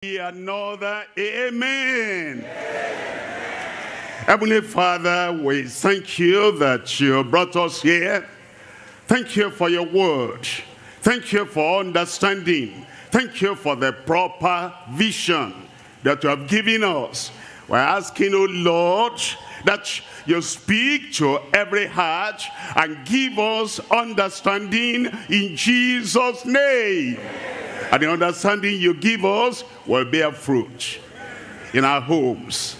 Another amen. Heavenly Father, we thank you that you brought us here. Thank you for your word. Thank you for understanding. Thank you for the proper vision that you have given us. We're asking, oh Lord, that you speak to every heart and give us understanding in Jesus' name. And the understanding you give us will bear fruit in our homes,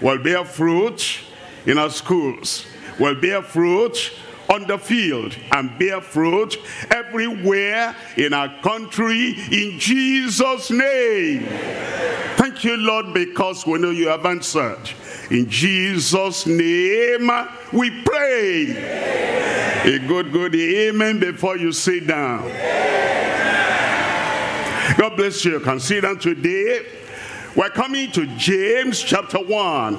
will bear fruit in our schools, will bear fruit on the field and bear fruit everywhere in our country in Jesus name. Thank you Lord because we know you have answered. In Jesus name we pray. A good good amen before you sit down. God bless you. Down today. We're coming to James chapter 1.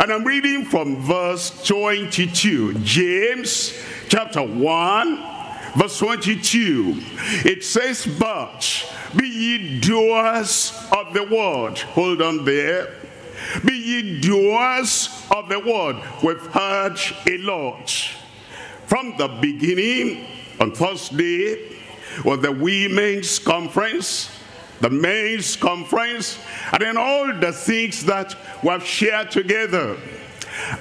And I'm reading from verse 22. James chapter 1, verse 22. It says, But be ye doers of the word. Hold on there. Be ye doers of the word. We've heard a lot. From the beginning, on Thursday, was the women's conference, the men's conference, and then all the things that we have shared together.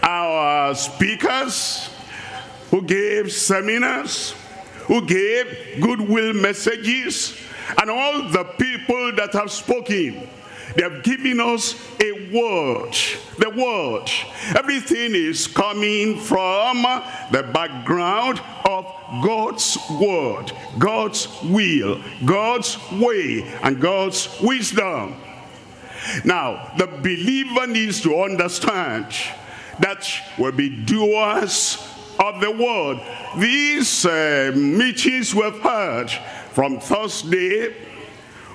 Our speakers who gave seminars, who gave goodwill messages, and all the people that have spoken. They have given us a word. The word. Everything is coming from the background of God's word, God's will, God's way, and God's wisdom. Now, the believer needs to understand that we'll be doers of the word. These uh, meetings we've heard from Thursday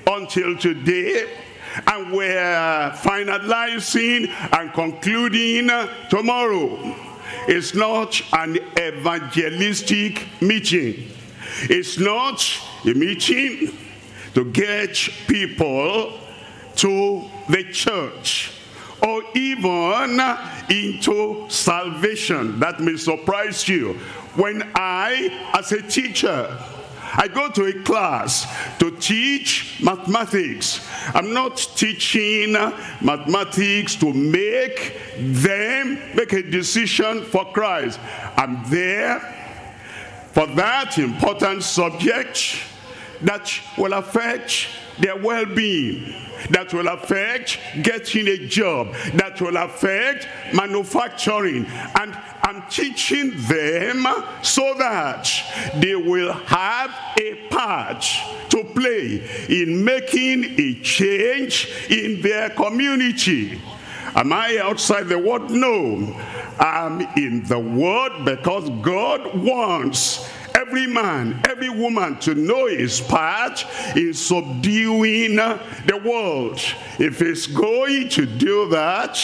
until today, and we're uh, finalizing and concluding tomorrow. It's not an evangelistic meeting. It's not a meeting to get people to the church or even into salvation. That may surprise you. When I, as a teacher, I go to a class to teach mathematics. I'm not teaching mathematics to make them make a decision for Christ. I'm there for that important subject that will affect their well-being, that will affect getting a job, that will affect manufacturing. And I'm teaching them so that they will have a part to play in making a change in their community. Am I outside the word? No. I'm in the word because God wants every man, every woman to know his part in subduing the world. If he's going to do that,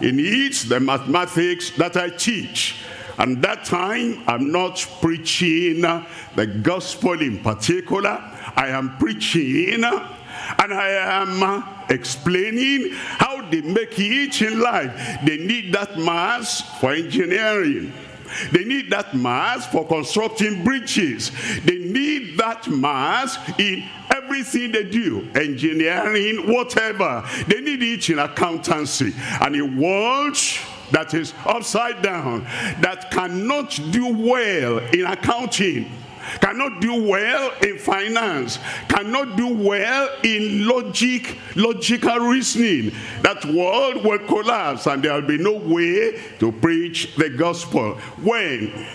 he needs the mathematics that I teach. And that time, I'm not preaching the gospel in particular. I am preaching and I am explaining how they make it in life. They need that mass for engineering. They need that mass for constructing bridges. They need that mass in everything they do, engineering, whatever. They need it in accountancy. And a world that is upside down, that cannot do well in accounting, cannot do well in finance, cannot do well in logic, logical reasoning. That world will collapse and there will be no way to preach the gospel. When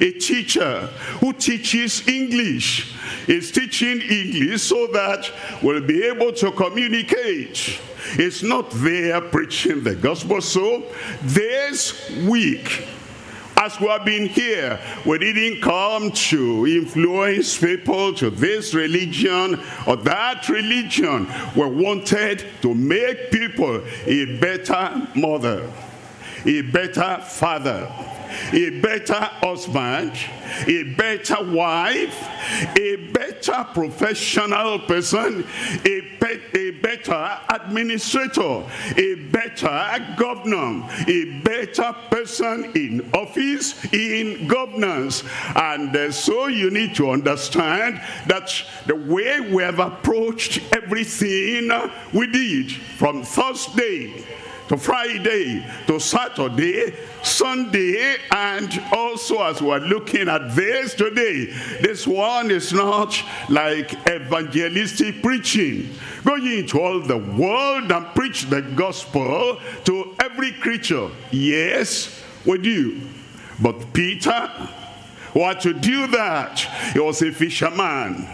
a teacher who teaches English is teaching English so that we'll be able to communicate. It's not there preaching the gospel. So this week, as we have been here, we didn't come to influence people to this religion or that religion. We wanted to make people a better mother, a better father, a better husband, a better wife, a better professional person, a, be a better administrator, a better governor, a better person in office, in governance. And uh, so you need to understand that the way we have approached everything we did from Thursday to Friday, to Saturday, Sunday, and also as we're looking at this today, this one is not like evangelistic preaching. Going into all the world and preach the gospel to every creature. Yes, we do. But Peter, what to do that? He was a fisherman.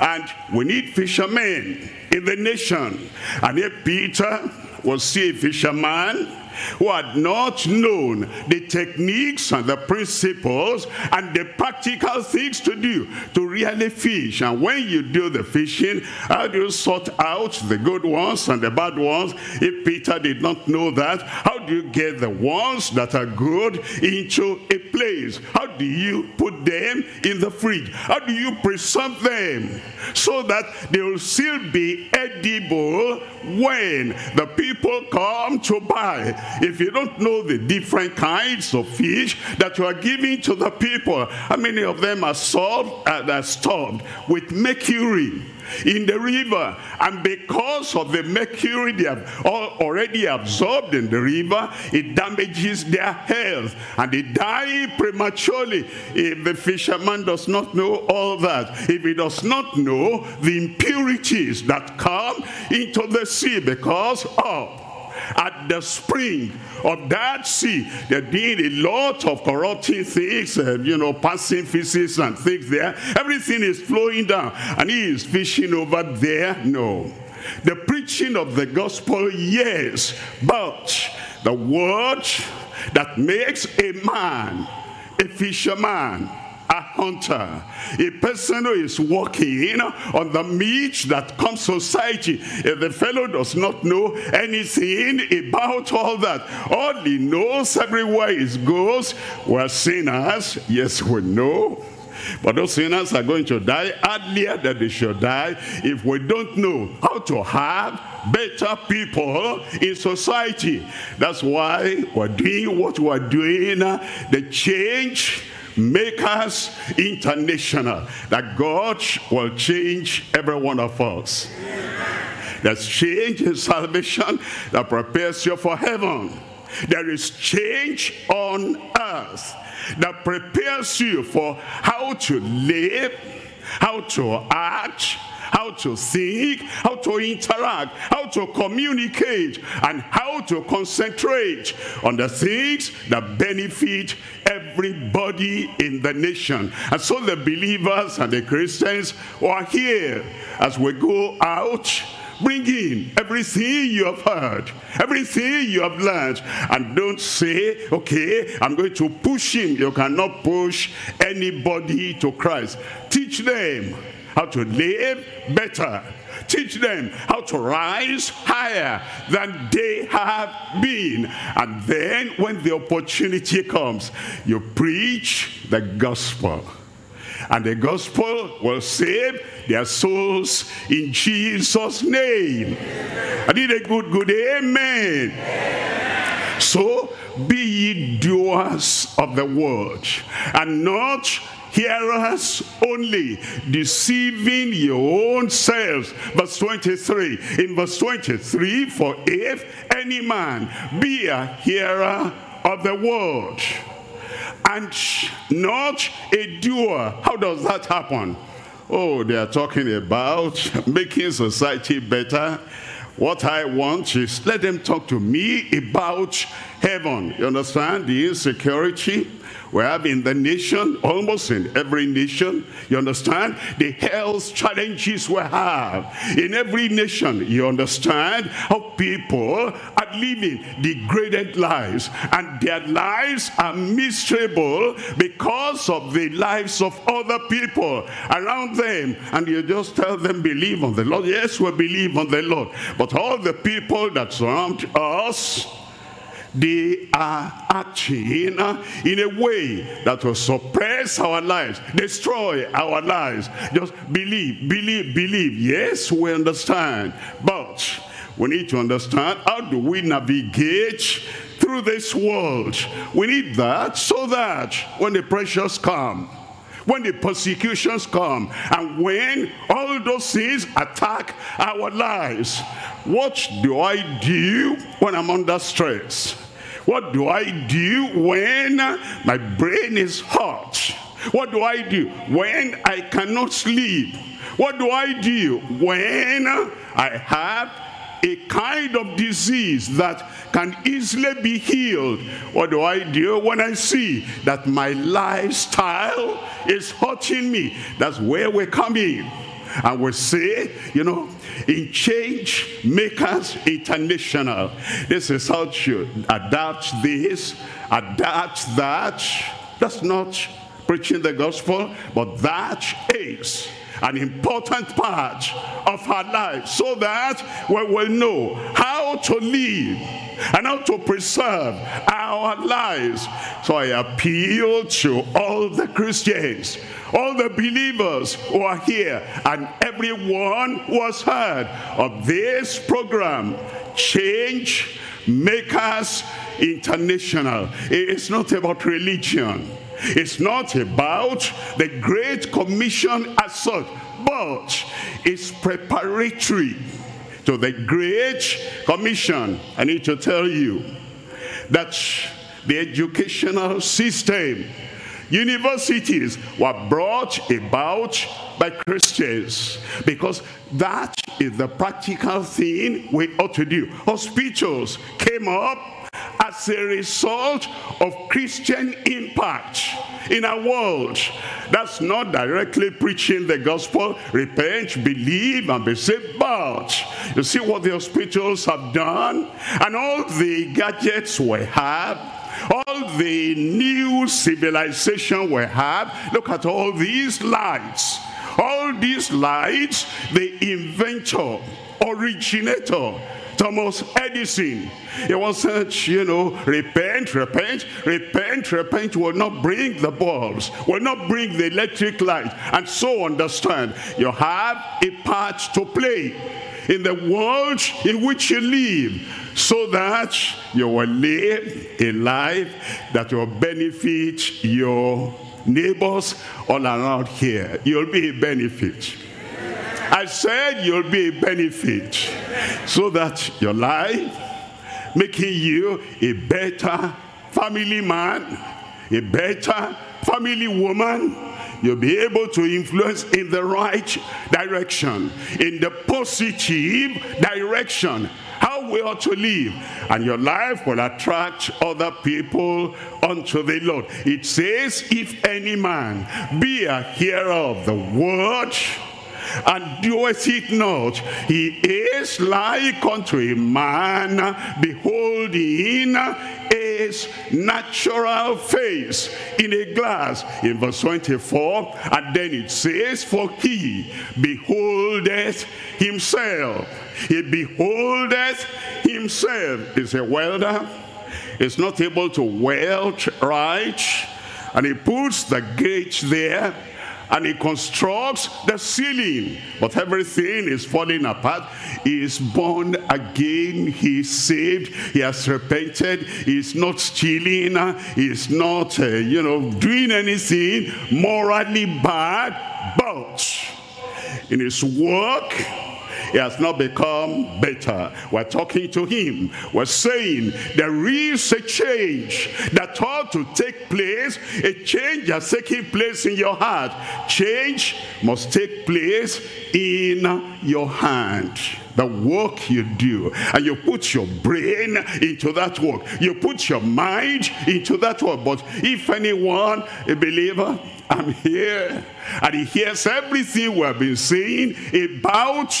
And we need fishermen in the nation. And if Peter was a fisherman who had not known the techniques and the principles and the practical things to do to really fish. And when you do the fishing, how do you sort out the good ones and the bad ones? If Peter did not know that, how do you get the ones that are good into a place? How do you put them in the fridge? How do you preserve them so that they will still be edible when the people come to buy? If you don't know the different kinds of fish that you are giving to the people, how many of them are solved, uh, are stopped with mercury? in the river and because of the mercury they have already absorbed in the river it damages their health and they die prematurely if the fisherman does not know all that if he does not know the impurities that come into the sea because of at the spring of that sea. There did a lot of corrupting things, uh, you know, passing feces and things there. Everything is flowing down. And he is fishing over there. No. The preaching of the gospel, yes. But the word that makes a man a fisherman a hunter, a person who is walking on the meat that comes society. If the fellow does not know anything about all that, all he knows everywhere he goes, we're sinners. Yes, we know. But those sinners are going to die earlier than they should die if we don't know how to have better people in society. That's why we're doing what we're doing. The change make us international. That God will change every one of us. There's change in salvation that prepares you for heaven. There is change on earth that prepares you for how to live, how to act, how to think, how to interact, how to communicate, and how to concentrate on the things that benefit everybody in the nation. And so the believers and the Christians are here as we go out Bring in everything you have heard, everything you have learned, and don't say, okay, I'm going to push him. You cannot push anybody to Christ. Teach them how to live better. Teach them how to rise higher than they have been. And then when the opportunity comes, you preach the gospel. And the gospel will save their souls in Jesus' name. I need a good, good amen. amen. So be ye doers of the word and not hearers only, deceiving your own selves. Verse 23. In verse 23, for if any man be a hearer of the word and not a doer, how does that happen? Oh, they are talking about making society better. What I want is let them talk to me about heaven. You understand? The insecurity, we have in the nation, almost in every nation, you understand? The health challenges we have in every nation, you understand? How people are living degraded lives and their lives are miserable because of the lives of other people around them. And you just tell them, believe on the Lord. Yes, we believe on the Lord. But all the people that surround us, they are acting in a way that will suppress our lives, destroy our lives. Just believe, believe, believe. Yes, we understand. But we need to understand how do we navigate through this world. We need that so that when the pressures come, when the persecutions come, and when all those things attack our lives, what do I do when I'm under stress? What do I do when my brain is hot? What do I do when I cannot sleep? What do I do when I have a kind of disease that can easily be healed. What do I do when I see that my lifestyle is hurting me? That's where we're coming. And we say, you know, in Change Makers International, this is how you adapt this, adapt that. That's not preaching the gospel, but that is an important part of our life so that we will know how to live and how to preserve our lives. So I appeal to all the Christians, all the believers who are here, and everyone who has heard of this program, Change Makers International. It's not about religion. It's not about the Great Commission as such, but it's preparatory to the Great Commission. I need to tell you that the educational system, universities were brought about by Christians because that is the practical thing we ought to do. Hospitals came up as a result of Christian impact in our world. That's not directly preaching the gospel. Repent, believe, and be saved. But you see what the hospitals have done and all the gadgets we have all the new civilization we have look at all these lights all these lights the inventor originator Thomas Edison. It wasn't, you know, repent, repent, repent, repent will not bring the bulbs, will not bring the electric light. And so understand, you have a part to play in the world in which you live so that you will live a life that will benefit your neighbors all around here. You'll be a benefit. I said you'll be a benefit so that your life making you a better family man, a better family woman, you'll be able to influence in the right direction, in the positive direction, how we ought to live. And your life will attract other people unto the Lord. It says, if any man be a hearer of the word, and doeth it not, he is like unto a man beholding his natural face in a glass. In verse 24 and then it says for he beholdeth himself. He beholdeth himself. Is a welder. Is not able to weld right. And he puts the gauge there and he constructs the ceiling. But everything is falling apart. He is born again. He is saved. He has repented. He is not stealing. He is not uh, you know doing anything morally bad. But in his work he has not become better. We're talking to him. We're saying there is a change that ought to take place. A change has taken place in your heart. Change must take place in your hand the work you do and you put your brain into that work you put your mind into that work but if anyone a believer i'm here and he hears everything we have been saying about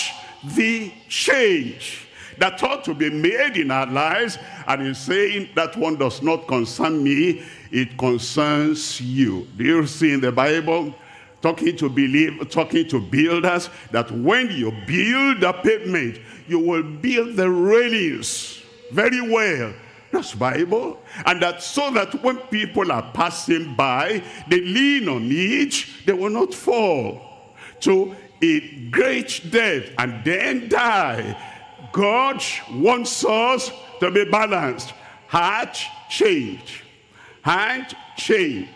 the change that ought to be made in our lives. And he's saying that one does not concern me it concerns you. Do you see in the bible talking to believe talking to builders that when you build a pavement you will build the railings very well. That's Bible. And that so that when people are passing by, they lean on each, they will not fall. To a great death and then die. God wants us to be balanced. Heart change, hand change,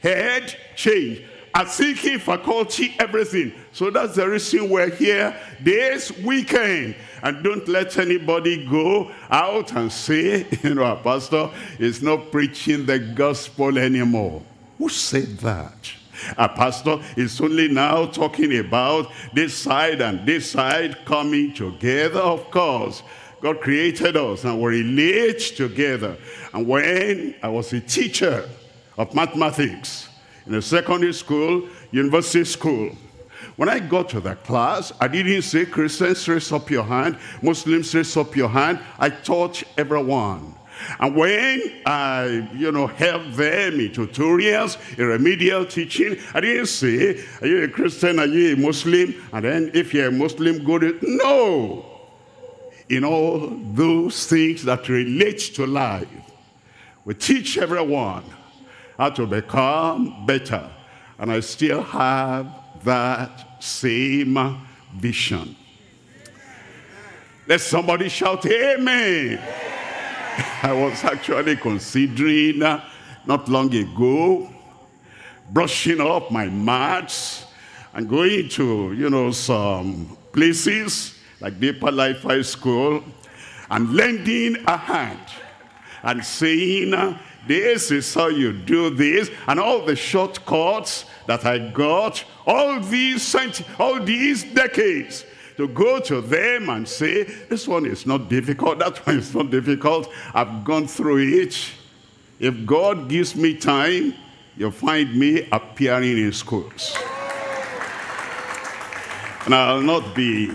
head change, a thinking faculty, everything. So that's the reason we're here this weekend. And don't let anybody go out and say, you know, our pastor is not preaching the gospel anymore. Who said that? A pastor is only now talking about this side and this side coming together, of course. God created us and we relate together. And when I was a teacher of mathematics in a secondary school, university school, when I got to the class, I didn't say, Christians, raise up your hand. Muslims, raise up your hand. I taught everyone. And when I, you know, help them in tutorials, in remedial teaching, I didn't say, are you a Christian, are you a Muslim? And then if you're a Muslim, go to, no. In all those things that relate to life, we teach everyone how to become better. And I still have that same vision. Let somebody shout, Amen. I was actually considering uh, not long ago brushing up my maths and going to, you know, some places like Deeper Life High School and lending a hand and saying, uh, this is how you do this, and all the shortcuts that I got all these all these decades to go to them and say, this one is not difficult, that one is not difficult. I've gone through it. If God gives me time, you'll find me appearing in schools. And I'll not be,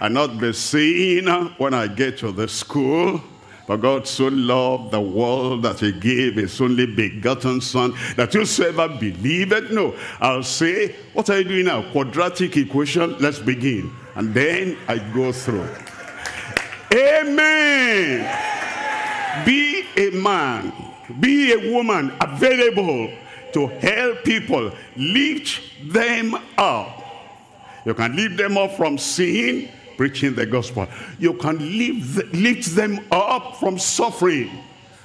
I'll not be seen when I get to the school for God so loved the world that he gave his only begotten son, that whosoever believeth, no. I'll say, what are you doing now? Quadratic equation, let's begin. And then I go through. Amen. Be a man, be a woman available to help people, lift them up. You can lift them up from sin, preaching the gospel. You can lift, lift them up from suffering,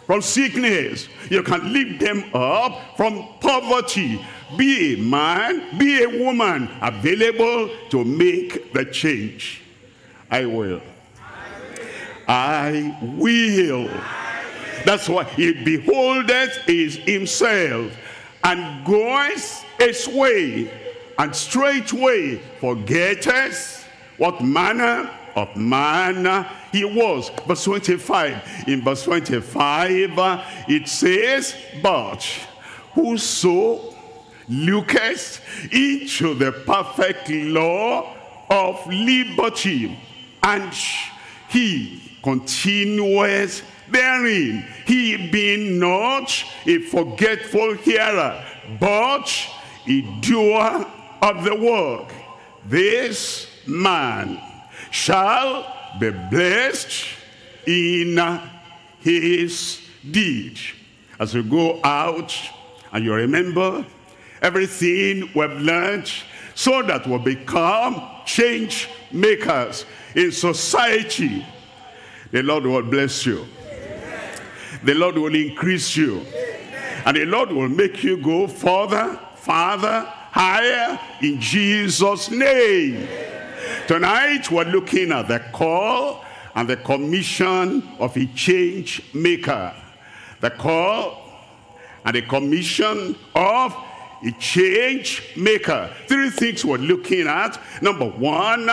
from sickness. You can lift them up from poverty. Be a man, be a woman available to make the change. I will. I will. That's why he beholdeth is himself and goes his way and straightway forgetteth what manner of man he was. Verse 25. In verse 25, it says, But whoso looketh into the perfect law of liberty, and he continues therein, he being not a forgetful hearer, but a doer of the work. This man shall be blessed in his deed. As you go out and you remember everything we've learned so that we'll become change makers in society. The Lord will bless you. The Lord will increase you. And the Lord will make you go further, farther, higher in Jesus' name. Tonight we're looking at the call and the commission of a change maker. The call and the commission of a change maker. Three things we're looking at. Number one,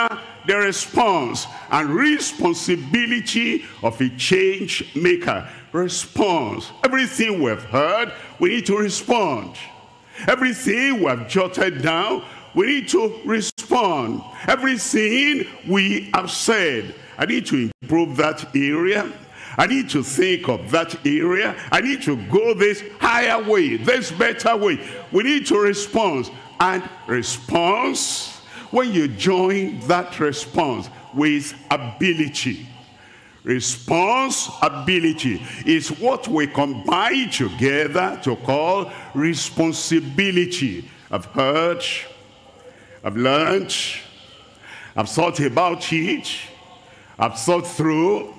the response and responsibility of a change maker. Response. Everything we've heard, we need to respond. Everything we've jotted down, we need to respond. Everything we have said, I need to improve that area. I need to think of that area. I need to go this higher way, this better way. We need to respond. And response, when you join that response with ability, Responsibility is what we combine together to call responsibility. I've heard, I've learned, I've thought about it, I've thought through,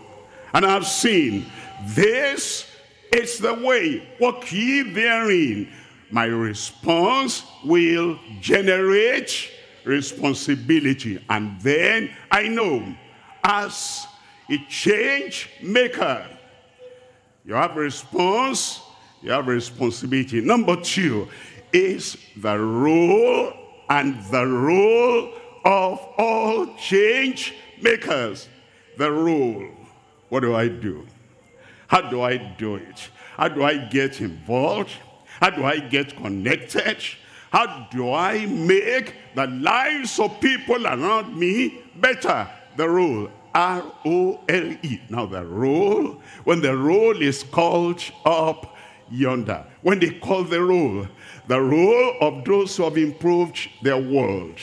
and I've seen this is the way. Walk ye therein. My response will generate responsibility. And then I know as a change maker, you have response, you have responsibility. Number two is the role and the role of all change makers. The role. What do I do? How do I do it? How do I get involved? How do I get connected? How do I make the lives of people around me better? The role, R-O-L-E. Now the role, when the role is called up yonder, when they call the role, the role of those who have improved their world,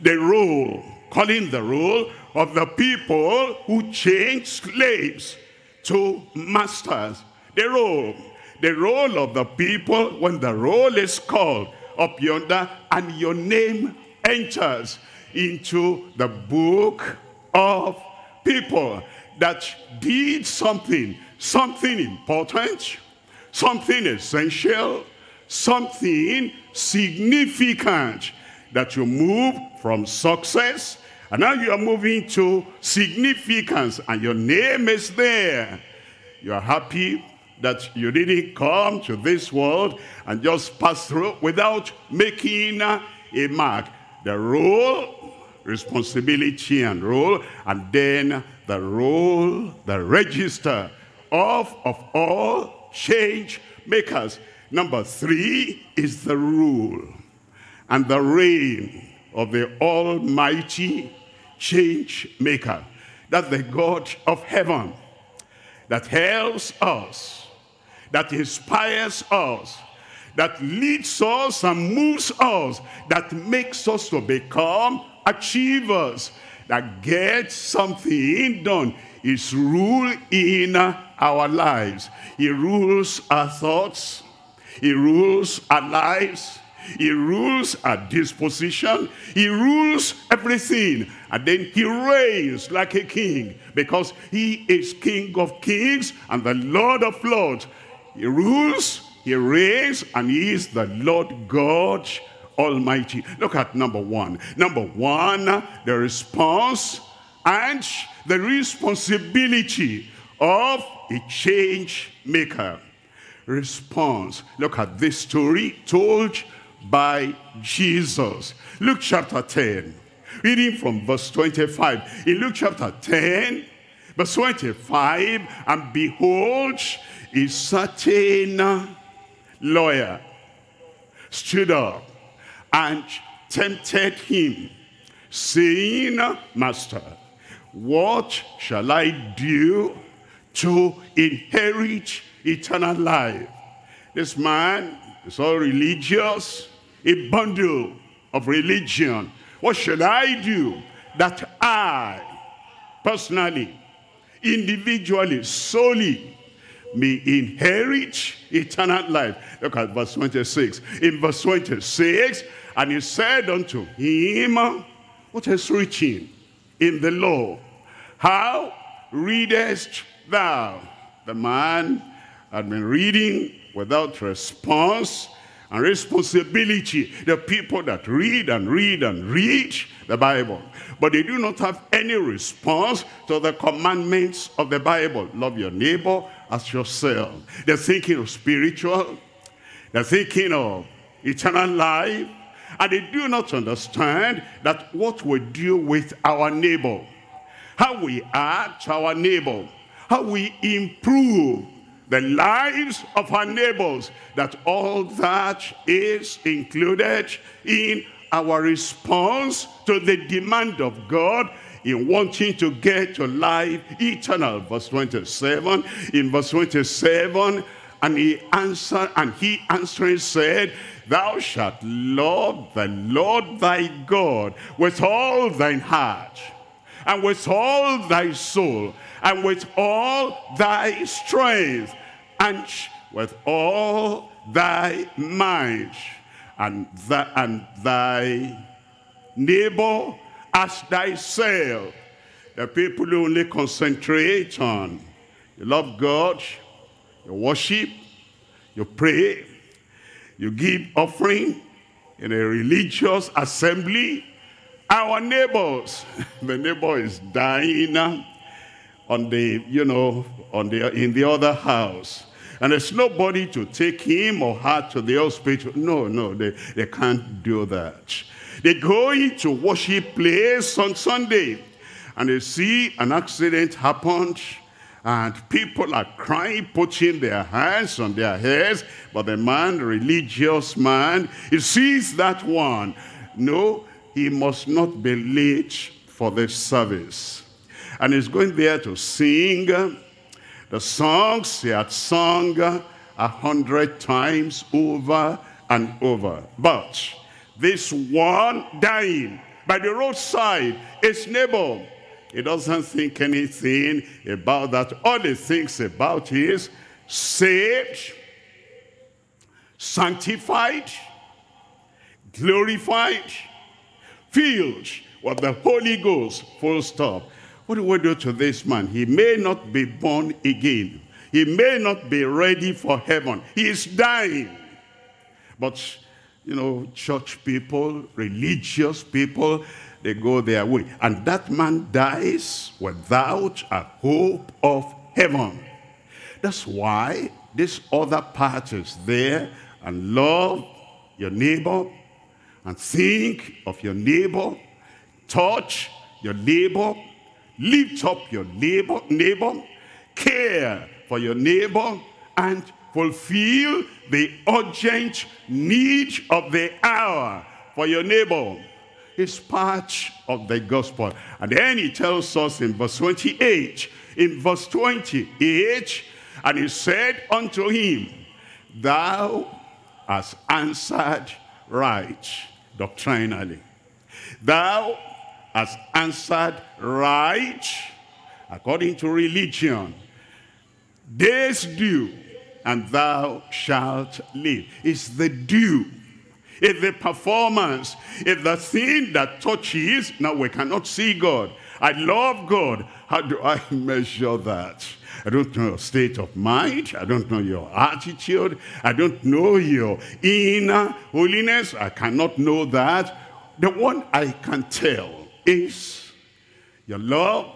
the role, calling the role of the people who changed slaves to masters. The role, the role of the people when the roll is called up yonder and your name enters into the book of people that did something, something important, something essential, something significant, that you move from success and now you are moving to significance and your name is there. You are happy that you didn't come to this world and just pass through without making a mark. The role, responsibility and role, and then the role, the register of, of all change makers. Number three is the rule and the reign of the Almighty change maker. That's the God of heaven that helps us, that inspires us, that leads us and moves us, that makes us to become achievers, that gets something done. Is rule in our lives. He rules our thoughts. He rules our lives. He rules our disposition. He rules everything. And then he reigns like a king because he is king of kings and the lord of lords. He rules, he reigns, and he is the Lord God Almighty. Look at number one. Number one, the response and the responsibility of a change maker. Response. Look at this story told by Jesus. Luke chapter 10, reading from verse 25. In Luke chapter 10, verse 25, and behold, a certain lawyer stood up and tempted him, saying, Master, what shall I do to inherit eternal life? This man is all religious, a bundle of religion. What should I do that I, personally, individually, solely, may inherit eternal life? Look at verse 26. In verse 26, and he said unto him, What is written in the law? How readest thou? The man had been reading without response and responsibility. The people that read and read and read the Bible, but they do not have any response to the commandments of the Bible. Love your neighbor as yourself. They're thinking of spiritual, they're thinking of eternal life, and they do not understand that what we do with our neighbor, how we act our neighbor, how we improve the lives of our neighbors, that all that is included in our response to the demand of God in wanting to get to life eternal. Verse 27, in verse 27, and he answered, and he answering said, Thou shalt love the Lord thy God with all thine heart, and with all thy soul, and with all thy strength, and with all thy might, and, th and thy neighbor as thyself. The people who only concentrate on you love God, you worship, you pray, you give offering in a religious assembly. Our neighbors, the neighbor is dying on the, you know, on the, in the other house. And there's nobody to take him or her to the hospital. No, no, they, they can't do that. They go into worship place on Sunday and they see an accident happened and people are crying, putting their hands on their heads. But the man, religious man, he sees that one. No, he must not be late for the service. And he's going there to sing the songs he had sung a hundred times over and over. But this one dying by the roadside, his neighbor, he doesn't think anything about that. All he thinks about is saved, sanctified, glorified, filled with the Holy Ghost, full stop. What do we do to this man? He may not be born again. He may not be ready for heaven. He is dying. But, you know, church people, religious people, they go their way. And that man dies without a hope of heaven. That's why this other part is there and love your neighbor and think of your neighbor, touch your neighbor, lift up your neighbor, neighbor, care for your neighbor, and fulfill the urgent need of the hour for your neighbor is part of the gospel. And then he tells us in verse 28, in verse 28, and he said unto him, Thou hast answered right doctrinally. Thou hast answered right according to religion. This do, and thou shalt live. It's the due if the performance, if the thing that touches, now we cannot see God. I love God. How do I measure that? I don't know your state of mind. I don't know your attitude. I don't know your inner holiness. I cannot know that. The one I can tell is your love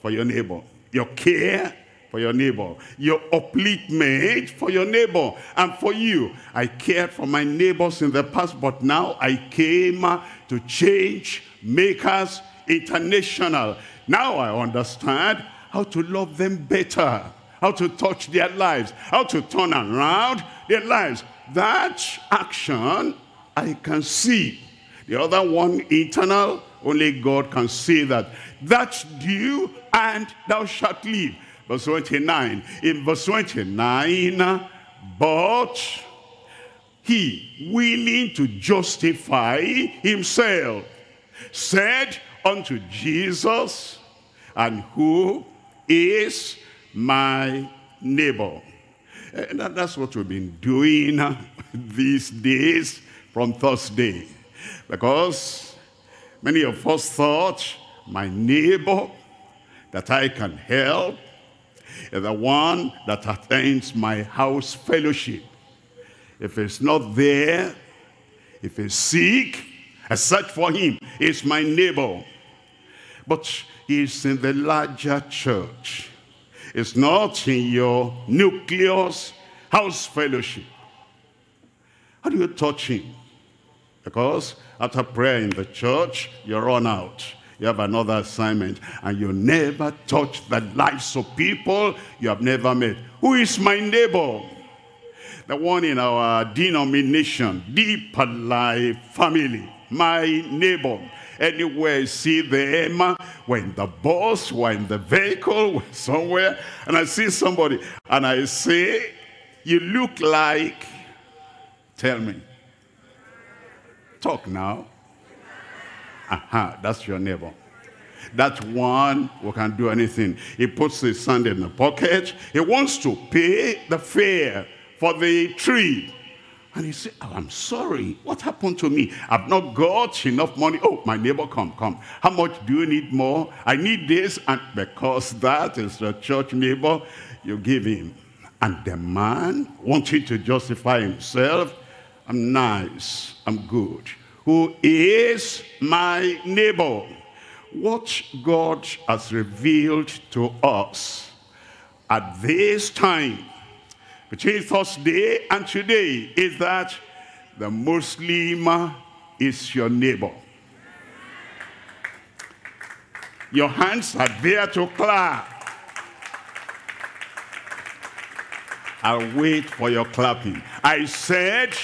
for your neighbor, your care for your neighbor, your upliftment for your neighbor and for you. I cared for my neighbors in the past, but now I came uh, to change makers international. Now I understand how to love them better, how to touch their lives, how to turn around their lives. That action I can see. The other one, eternal, only God can say that. That's due and thou shalt live verse 29. In verse 29, but he, willing to justify himself, said unto Jesus, and who is my neighbor? Eh, and that's what we've been doing uh, these days from Thursday. Because many of us thought, my neighbor that I can help, is the one that attends my house fellowship. If it's not there, if he's sick, I search for him. He's my neighbor. But he's in the larger church. It's not in your nucleus house fellowship. How do you touch him? Because after prayer in the church, you run out you have another assignment and you never touch the lives of people you have never met. Who is my neighbor? The one in our denomination, Deeper Life Family, my neighbor. Anywhere I see them, when the bus, we're in the vehicle, somewhere, and I see somebody, and I say, you look like, tell me. Talk now. Aha, that's your neighbor. That one who can do anything. He puts his hand in the pocket. He wants to pay the fare for the tree. And he said, oh, I'm sorry. What happened to me? I've not got enough money. Oh, my neighbor, come, come. How much do you need more? I need this. And because that is the church neighbor, you give him. And the man wanted to justify himself. I'm nice. I'm good. Who is my neighbor? What God has revealed to us at this time between Thursday and today is that the Muslim is your neighbor. Your hands are there to clap. I'll wait for your clapping. I said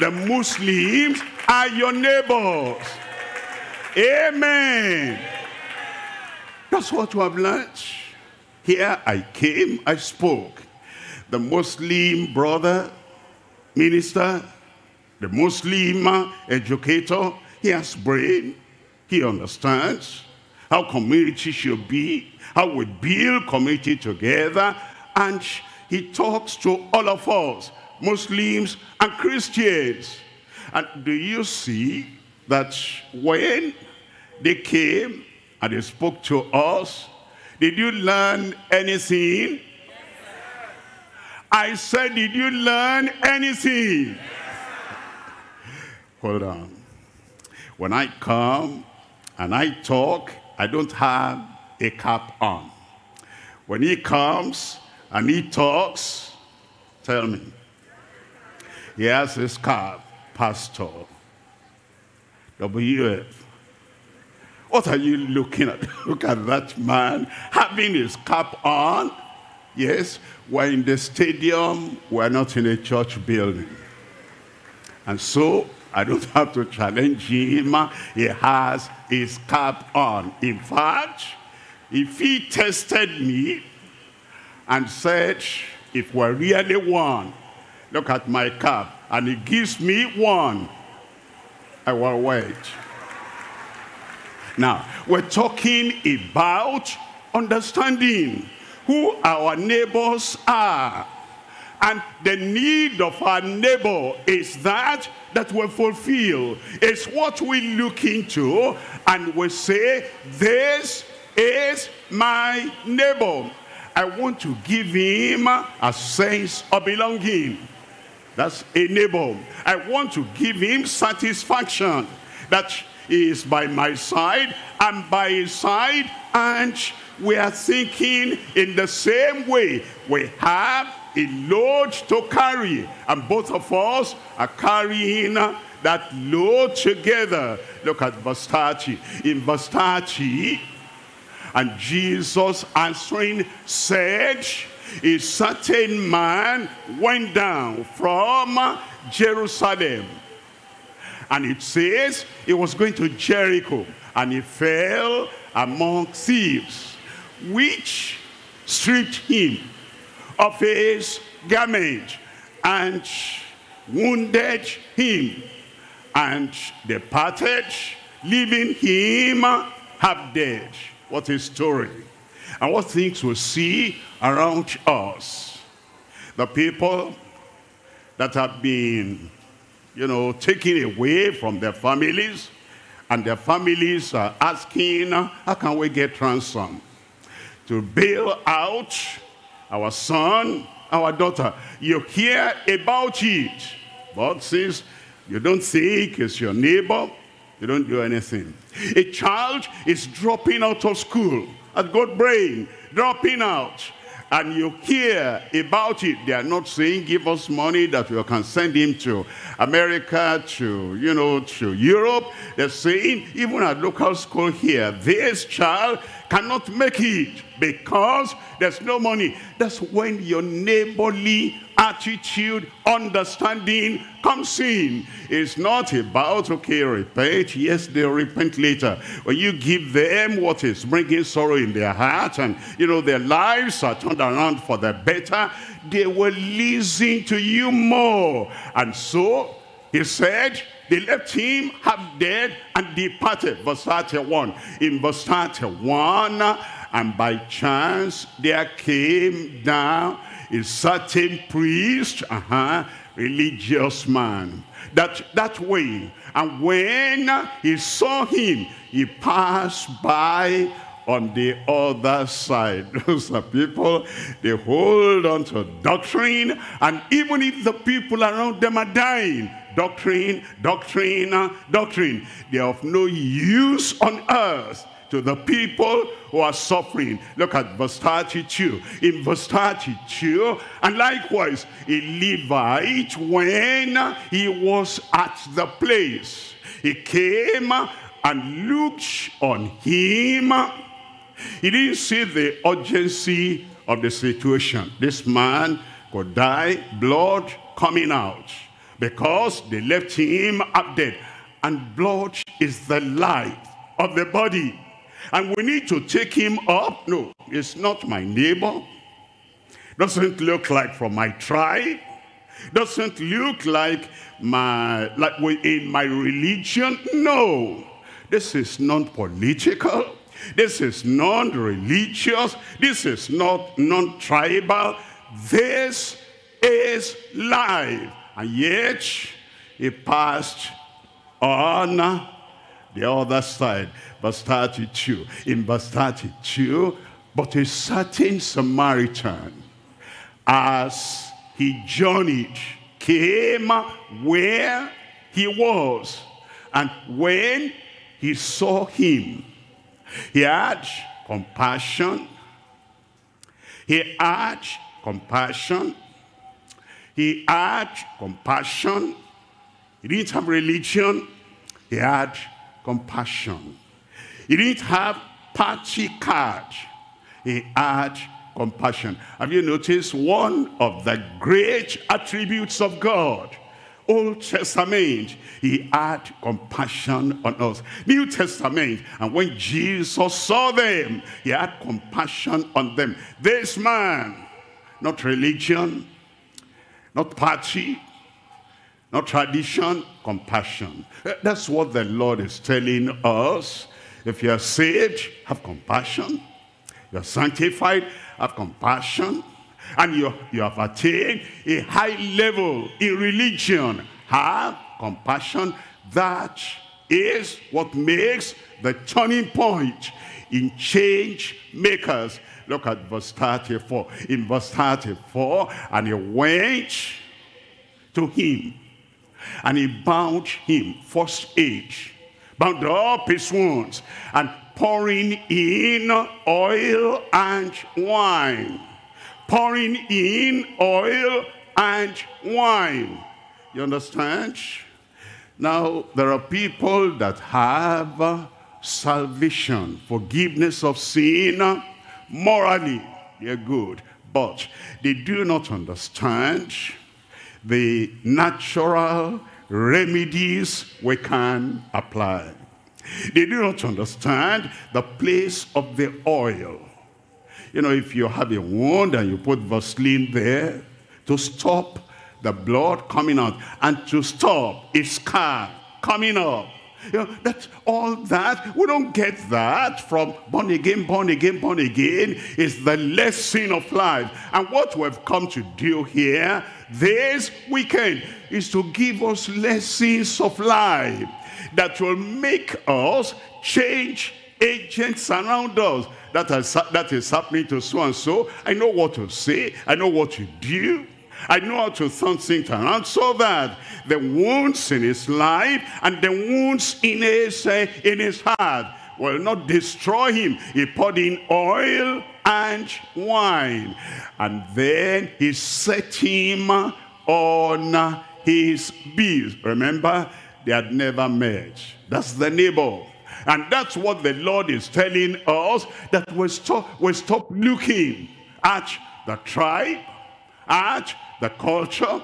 the Muslims are your neighbors. Amen. That's what we have learned. Here I came, I spoke the Muslim brother, minister, the Muslim educator, he has brain, he understands how community should be, how we build community together, and he talks to all of us, Muslims and Christians. And do you see that when they came and they spoke to us, did you learn anything? I said, did you learn anything? Hold on. When I come and I talk, I don't have a cap on. When he comes and he talks, tell me. He has his cap, Pastor. WF. What are you looking at? Look at that man having his cap on Yes, we're in the stadium, we're not in a church building. And so I don't have to challenge him. He has his cap on. In fact, if he tested me and said, if we're really one, look at my cap, and he gives me one, I will wait. Now, we're talking about understanding who our neighbors are. And the need of our neighbor is that that we fulfill. It's what we look into and we say, this is my neighbor. I want to give him a sense of belonging. That's a neighbor. I want to give him satisfaction that he is by my side and by his side and we are thinking in the same way. We have a load to carry, and both of us are carrying that load together. Look at verse 30. In verse 30, and Jesus answering said, a certain man went down from Jerusalem. And it says he was going to Jericho and he fell among thieves which stripped him of his garment and wounded him and departed, leaving him half dead. What a story. And what things we see around us. The people that have been, you know, taken away from their families, and their families are asking, how can we get ransom? to bail out our son, our daughter. You hear about it, but since you don't think it's your neighbor, you don't do anything. A child is dropping out of school, a good brain, dropping out and you hear about it, they are not saying, give us money that we can send him to America, to, you know, to Europe. They're saying, even at local school here, this child cannot make it because there's no money. That's when your neighborly attitude, understanding comes in. It's not about, okay, repent. Yes, they'll repent later. When you give them what is bringing sorrow in their heart and, you know, their lives are turned around for the better, they will listen to you more. And so, he said, they left him half dead and departed. Verse 31. In verse 31, and by chance there came down a certain priest, uh -huh, religious man, that, that way. And when he saw him, he passed by on the other side. Those are people, they hold on to doctrine, and even if the people around them are dying, doctrine, doctrine, doctrine, they are of no use on earth to the people who are suffering. Look at verse 32. In verse 32, and likewise, a Levite, when he was at the place, he came and looked on him. He didn't see the urgency of the situation. This man could die, blood coming out, because they left him up dead. And blood is the life of the body. And we need to take him up. No, it's not my neighbor. Doesn't look like from my tribe. Doesn't look like my like in my religion. No. This is non-political. This is non-religious. This is not non-tribal. This is life. And yet, he passed on the other side. Verse 32. In verse 32, but a certain Samaritan, as he journeyed, came where he was. And when he saw him, he had compassion. He had compassion. He had compassion. He didn't have religion. He had compassion. He didn't have party card. He had compassion. Have you noticed one of the great attributes of God? Old Testament, he had compassion on us. New Testament, and when Jesus saw them, he had compassion on them. This man, not religion, not party, not tradition, compassion. Eh, that's what the Lord is telling us. If you're saved, have compassion. You're sanctified, have compassion. And you, you have attained a high level in religion. Have compassion. That is what makes the turning point in change makers. Look at verse 34. In verse 34, and he went to him and he bound him, first aid, bound up his wounds, and pouring in oil and wine. Pouring in oil and wine. You understand? Now, there are people that have salvation, forgiveness of sin, morally, they're good. But they do not understand the natural remedies we can apply. They do not understand the place of the oil. You know, if you have a wound and you put Vaseline there to stop the blood coming out and to stop a scar coming up, you know, that's all that. We don't get that from born again, born again, born again. Is the lesson of life. And what we've come to do here this weekend is to give us lessons of life that will make us change agents around us. That is, that is happening to so and so. I know what to say. I know what to do. I know how to turn things around so that the wounds in his life and the wounds in his, uh, in his heart will not destroy him. He poured in oil and wine. And then he set him on his beast. Remember, they had never met. That's the neighbor. And that's what the Lord is telling us, that we stop, we stop looking at the tribe, at the culture,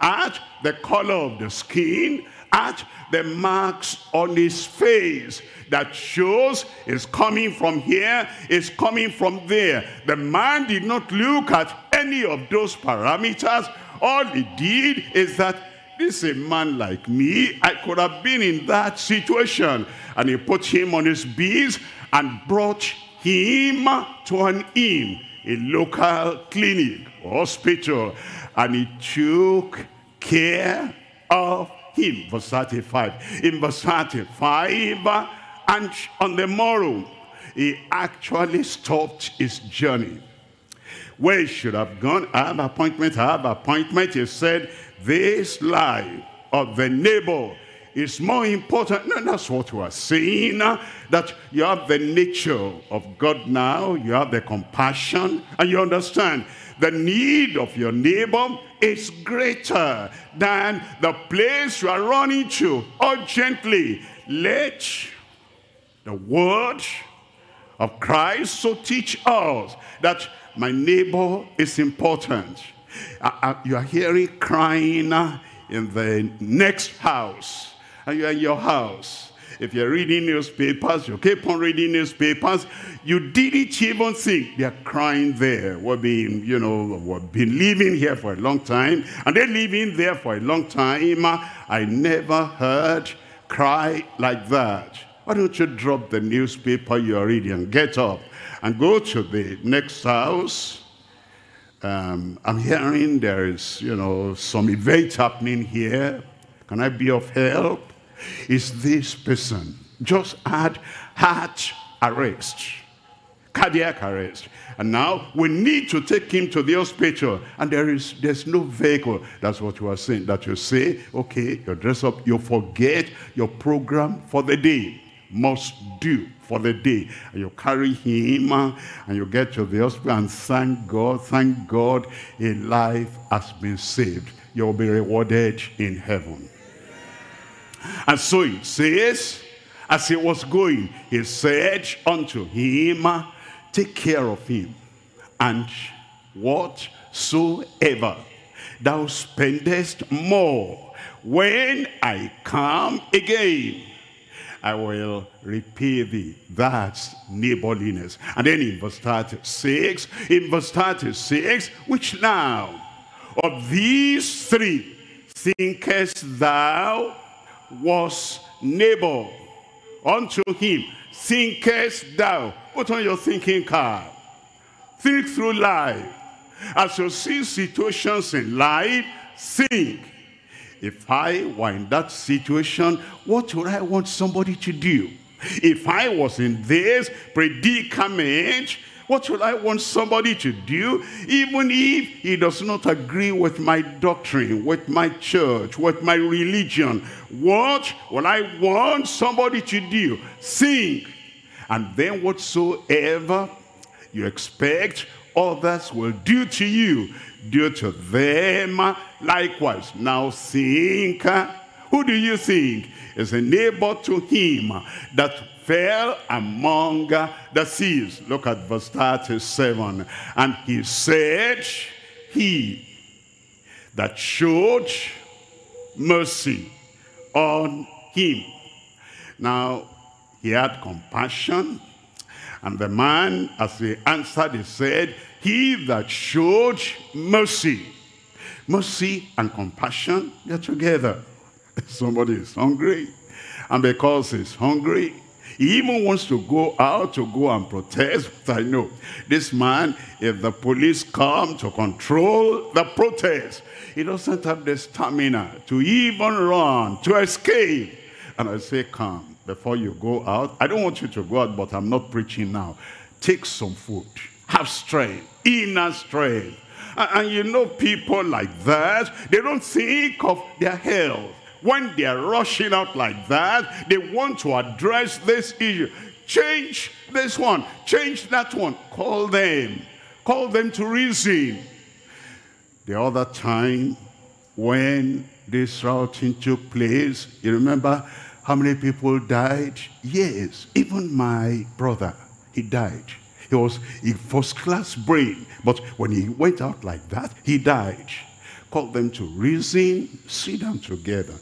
at the color of the skin, at the marks on his face that shows is coming from here, is coming from there. The man did not look at any of those parameters. All he did is that this is a man like me. I could have been in that situation. And he put him on his beast and brought him to an inn, a local clinic, hospital. And he took care of him. Verse 35. In verse 35, and on the morrow, he actually stopped his journey. Where he should have gone, I have appointment, I have appointment. He said, this life of the neighbor is more important. No, that's what we are saying. Uh, that you have the nature of God now. You have the compassion. And you understand the need of your neighbor is greater than the place you are running to urgently. Let the word of Christ so teach us that my neighbor is important. Uh, uh, you are hearing crying in the next house and you're in your house if you're reading newspapers, you keep on reading newspapers, you didn't even think they're crying there. We've been, you know, we've been living here for a long time, and they're living there for a long time. I never heard cry like that. Why don't you drop the newspaper you're reading, get up, and go to the next house. Um, I'm hearing there is, you know, some event happening here. Can I be of help? Is this person just had heart arrest, cardiac arrest. And now we need to take him to the hospital. And there is there's no vehicle. That's what you are saying. That you say, okay, you dress up, you forget your program for the day. Must do for the day. And you carry him uh, and you get to the hospital and thank God, thank God, a life has been saved. You'll be rewarded in heaven. And so it says, as he was going, he said unto him, take care of him, and whatsoever thou spendest more, when I come again, I will repay thee. That's neighborliness. And then in verse 36, in verse 36, which now of these three thinkest thou was neighbor unto him. Thinkest thou. Put on your thinking card. Think through life. As you see situations in life, think if I were in that situation, what would I want somebody to do? If I was in this predicament, what would I want somebody to do? Even if he does not agree with my doctrine, with my church, with my religion. What will I want somebody to do? Think. And then whatsoever you expect others will do to you, do to them likewise. Now think, who do you think is a neighbor to him that fell among the thieves? Look at verse 37. And he said, he that showed mercy on him. Now, he had compassion and the man, as he answered, he said, he that showed mercy. Mercy and compassion, they're together. Somebody is hungry. And because he's hungry, he even wants to go out to go and protest. But I know this man, if the police come to control the protest, he doesn't have the stamina to even run, to escape. And I say, come before you go out. I don't want you to go out, but I'm not preaching now. Take some food. Have strength, inner strength. And, and you know people like that, they don't think of their health. When they're rushing out like that, they want to address this issue. Change this one, change that one. Call them, call them to reason. The other time when this routing took place, you remember how many people died? Yes, even my brother, he died. He was a first-class brain, but when he went out like that, he died. Call them to reason, sit down together.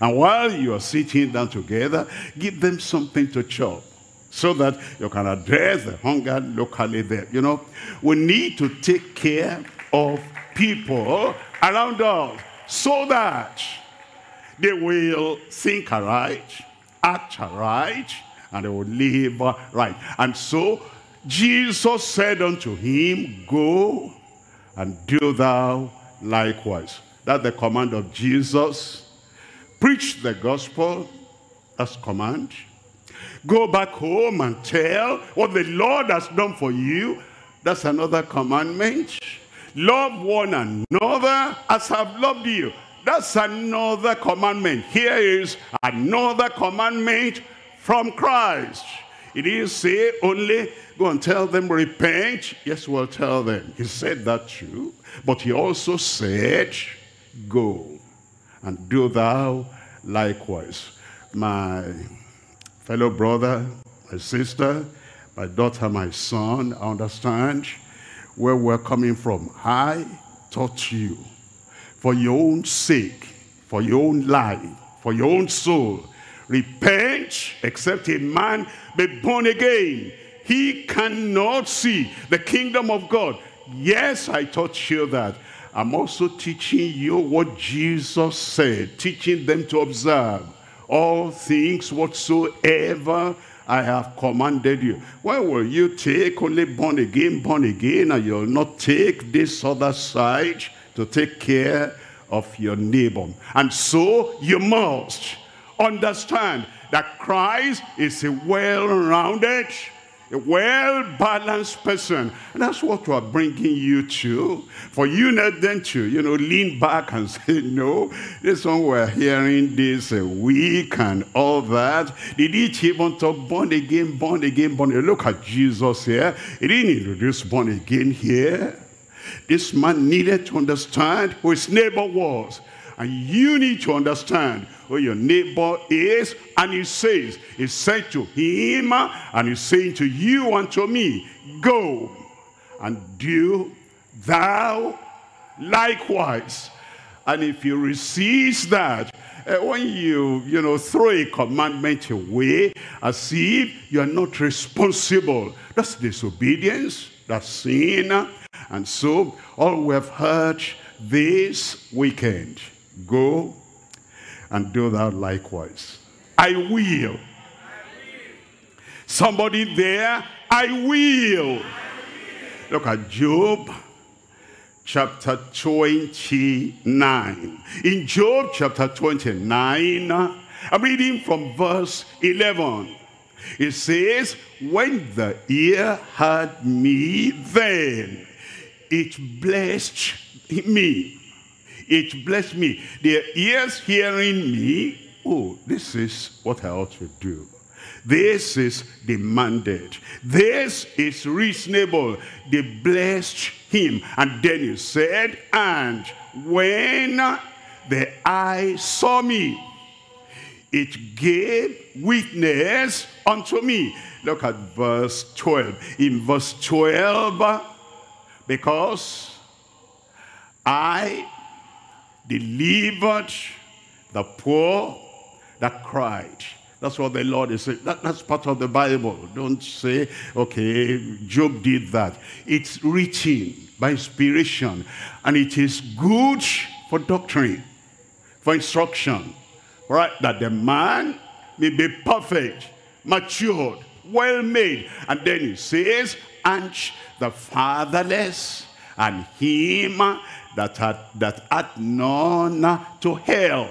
And while you are sitting down together, give them something to chop so that you can address the hunger locally there. You know, we need to take care of people around us so that They will think aright, act aright, and they will live right. And so Jesus said unto him, Go and do thou likewise. That's the command of Jesus. Preach the gospel. That's command. Go back home and tell what the Lord has done for you. That's another commandment. Love one another as I've loved you. That's another commandment. Here is another commandment from Christ. It didn't say only go and tell them repent. Yes, we'll tell them. He said that too. But he also said, go and do thou likewise. My fellow brother, my sister, my daughter, my son, I understand where we're coming from. I taught you for your own sake, for your own life, for your own soul. Repent, except a man be born again. He cannot see the kingdom of God. Yes, I taught you that. I'm also teaching you what Jesus said, teaching them to observe all things whatsoever I have commanded you. Why will you take only born again, born again, and you'll not take this other side to take care of your neighbor? And so you must understand that Christ is a well-rounded, a well-balanced person. And that's what we're bringing you to. For you not then to, you know, lean back and say, no, this one we're hearing this a week and all that. Did it even talk born again, born again, born again? Look at Jesus here. He didn't introduce born again here. This man needed to understand who his neighbor was. And you need to understand who your neighbor is. And he says, he said to him, and he's saying to you and to me, go and do thou likewise. And if you resist that, uh, when you, you know, throw a commandment away as if you are not responsible, that's disobedience, that's sin. And so, all we have heard this weekend Go and do that likewise. I will. Somebody there, I will. Look at Job chapter 29. In Job chapter 29, I'm reading from verse 11. It says, when the ear heard me, then it blessed me it blessed me. Their ears hearing me, oh, this is what I ought to do. This is demanded. This is reasonable. They blessed him. And then he said, and when the eye saw me, it gave witness unto me. Look at verse 12. In verse 12, because I delivered the poor that cried. That's what the Lord is saying. That, that's part of the Bible. Don't say, okay, Job did that. It's written by inspiration. And it is good for doctrine, for instruction. Right? That the man may be perfect, matured, well made. And then he says, and the fatherless and him that had, that had none to hell.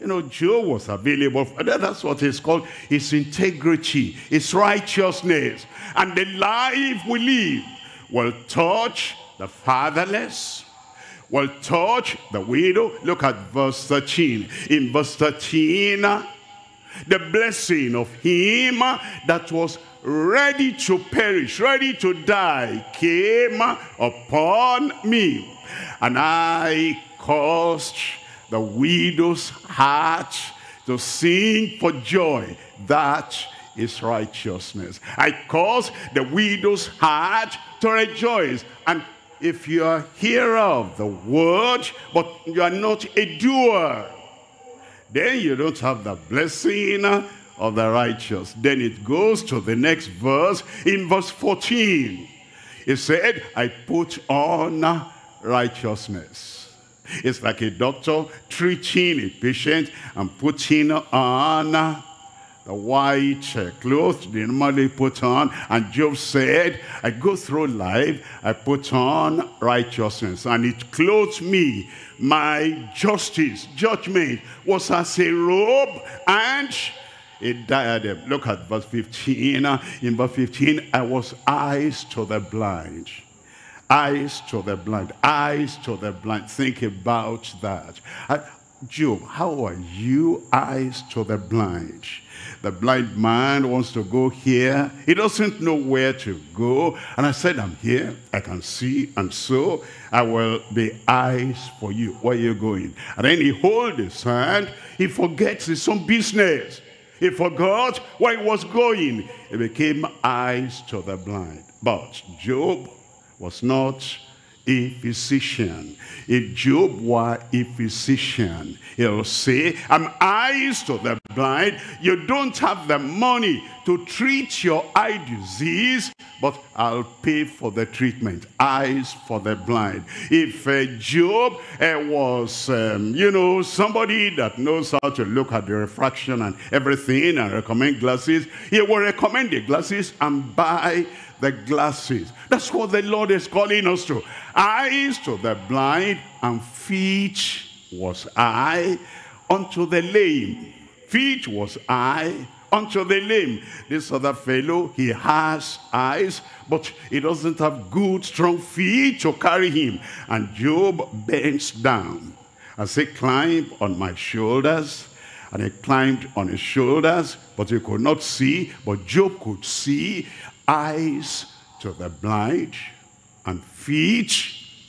You know, Job was available. That's what it's called. His integrity, his righteousness. And the life we live will touch the fatherless, will touch the widow. Look at verse 13. In verse 13, the blessing of him that was ready to perish, ready to die, came upon me. And I caused the widow's heart to sing for joy. That is righteousness. I caused the widow's heart to rejoice. And if you are hearer of the word, but you are not a doer, then you don't have the blessing of the righteous. Then it goes to the next verse in verse 14. It said, I put on righteousness. It's like a doctor treating a patient and putting on the white clothes they normally put on. And Job said, I go through life, I put on righteousness, and it clothes me. My justice, judgment, was as a robe, and a diadem. Look at verse 15. In verse 15, I was eyes to the blind. Eyes to the blind. Eyes to the blind. Think about that. Job, how are you eyes to the blind? The blind man wants to go here. He doesn't know where to go. And I said, I'm here. I can see. And so I will be eyes for you. Where are you going? And then he holds his hand. He forgets his own business. He forgot where he was going. He became eyes to the blind. But Job was not a physician. If Job were a physician, he'll say, I'm eyes to the blind. You don't have the money to treat your eye disease, but I'll pay for the treatment. Eyes for the blind. If uh, Job uh, was, um, you know, somebody that knows how to look at the refraction and everything and recommend glasses, he will recommend the glasses and buy the glasses. That's what the Lord is calling us to. Eyes to the blind and feet was I unto the lame. Feet was I unto the lame. This other fellow, he has eyes, but he doesn't have good, strong feet to carry him. And Job bends down and say, climb on my shoulders. And he climbed on his shoulders, but he could not see. But Job could see eyes to the blind and feet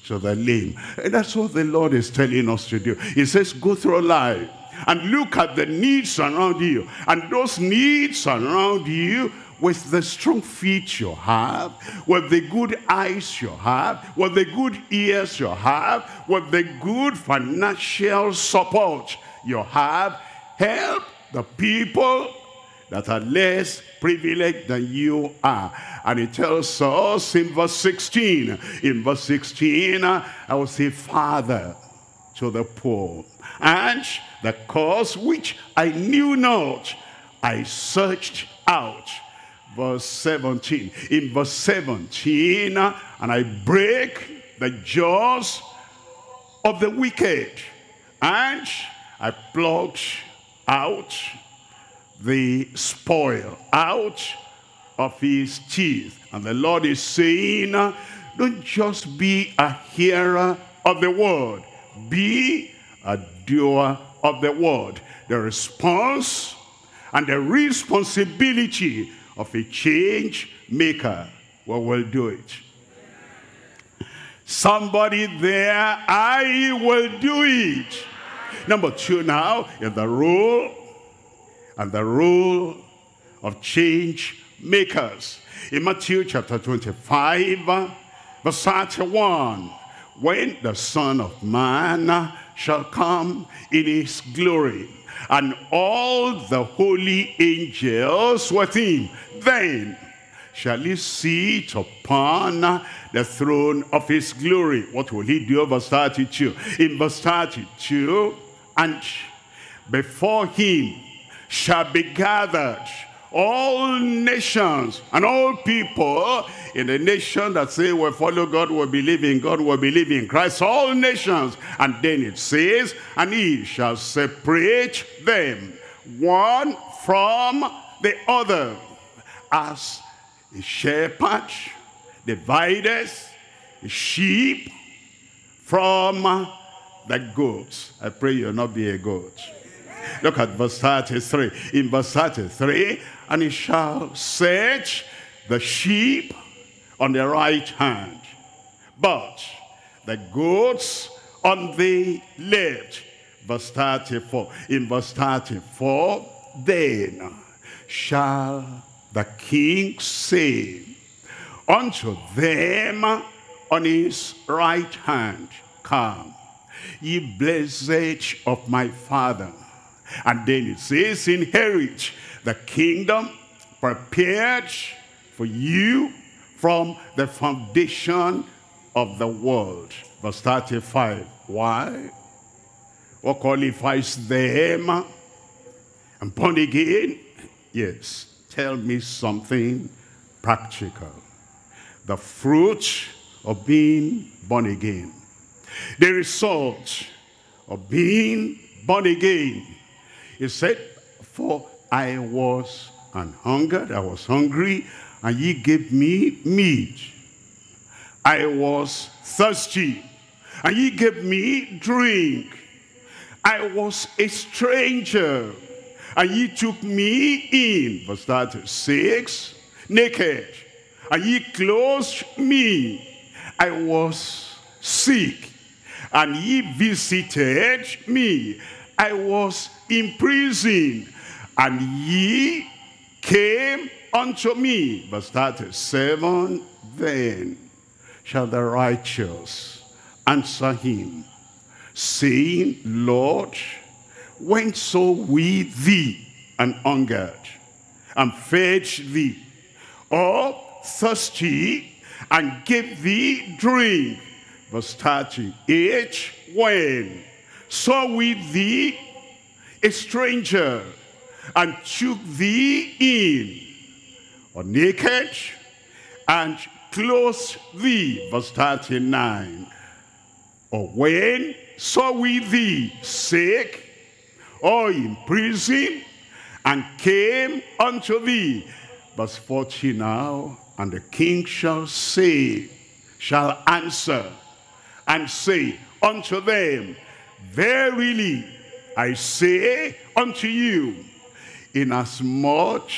to the lame. And that's what the Lord is telling us to do. He says, go through life and look at the needs around you. And those needs around you with the strong feet you have, with the good eyes you have, with the good ears you have, with the good financial support you have, help the people that are less privileged than you are. And it tells us in verse 16, in verse 16, I will say, Father to the poor, and the cause which I knew not, I searched out. Verse 17. In verse 17, and I break the jaws of the wicked, and I plucked out the spoil out of his teeth. And the Lord is saying, don't just be a hearer of the word. Be a doer of the word. The response and the responsibility of a change maker well, will do it. Somebody there, I will do it. Number two now, in the role and the role of change makers. In Matthew chapter 25, verse 31, when the Son of Man shall come in his glory, and all the holy angels with him, then shall he sit upon the throne of his glory. What will he do? Verse 32. In verse 32, and before him shall be gathered all nations and all people in the nation that say we follow God, we believe in God, we believe in Christ, all nations. And then it says, and he shall separate them one from the other as a shepherd divides the sheep from the goats. I pray you'll not be a goat. Look at verse 33. In verse 33, and he shall set the sheep on the right hand, but the goats on the left. Verse 34. In verse 34, then shall the king say unto them on his right hand, Come, ye blessed of my father, and then it says, inherit the kingdom prepared for you from the foundation of the world. Verse 35. Why? What qualifies them? And born again? Yes. Tell me something practical. The fruit of being born again. The result of being born again. He said, for I was an hungered, I was hungry, and ye gave me meat. I was thirsty, and ye gave me drink. I was a stranger, and ye took me in. Verse 36, naked, and ye clothed me. I was sick, and ye visited me. I was in prison, and ye came unto me. Verse 37, then shall the righteous answer him, saying, Lord, when saw we thee and hungered, and fed thee, or thirsty, and gave thee drink? Verse 38, when saw we thee a stranger, and took thee in, or naked, and clothed thee. Verse 39. Or when saw we thee sick, or in prison, and came unto thee. Verse 40 now, and the king shall say, shall answer, and say unto them, Verily I say unto you, inasmuch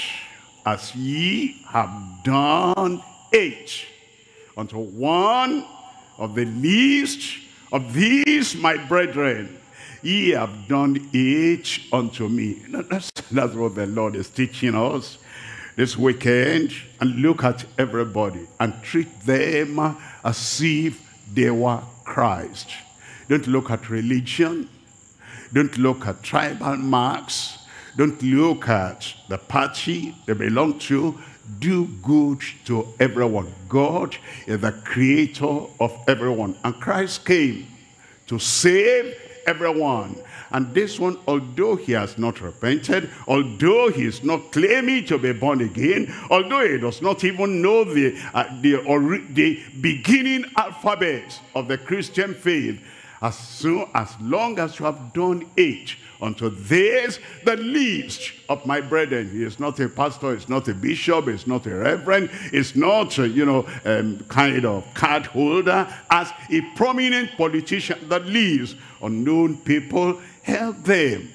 as ye have done it unto one of the least of these my brethren, ye have done it unto me. That's, that's what the Lord is teaching us this weekend. And look at everybody and treat them as if they were Christ. Don't look at religion. Don't look at tribal marks. Don't look at the party they belong to. Do good to everyone. God is the creator of everyone. And Christ came to save everyone. And this one, although he has not repented, although he is not claiming to be born again, although he does not even know the, uh, the, the beginning alphabet of the Christian faith, as soon as long as you have done it unto this the least of my brethren. He is not a pastor it's not a bishop it's not a reverend it's not a, you know um, kind of card holder as a prominent politician. That leaves unknown people help them.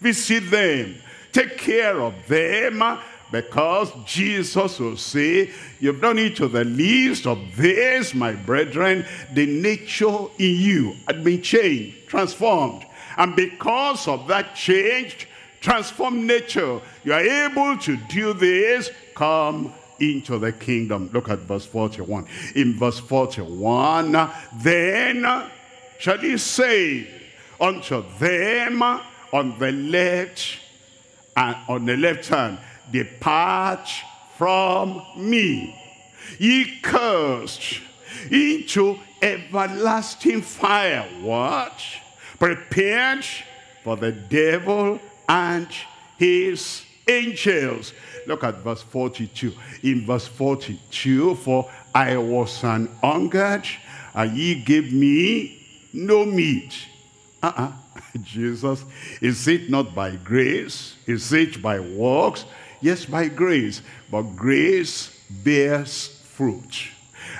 Visit them. Take care of them because Jesus will say, you've done it to the least of this, my brethren, the nature in you had been changed, transformed. And because of that changed, transformed nature, you are able to do this, come into the kingdom. Look at verse 41. In verse 41, then shall he say unto them on the left and on the left hand, depart from me, ye cursed, into everlasting fire. What? Prepared for the devil and his angels. Look at verse 42. In verse 42, for I was an hungered, and ye gave me no meat. Uh-uh. Jesus, is it not by grace? Is it by works? Yes, by grace. But grace bears fruit.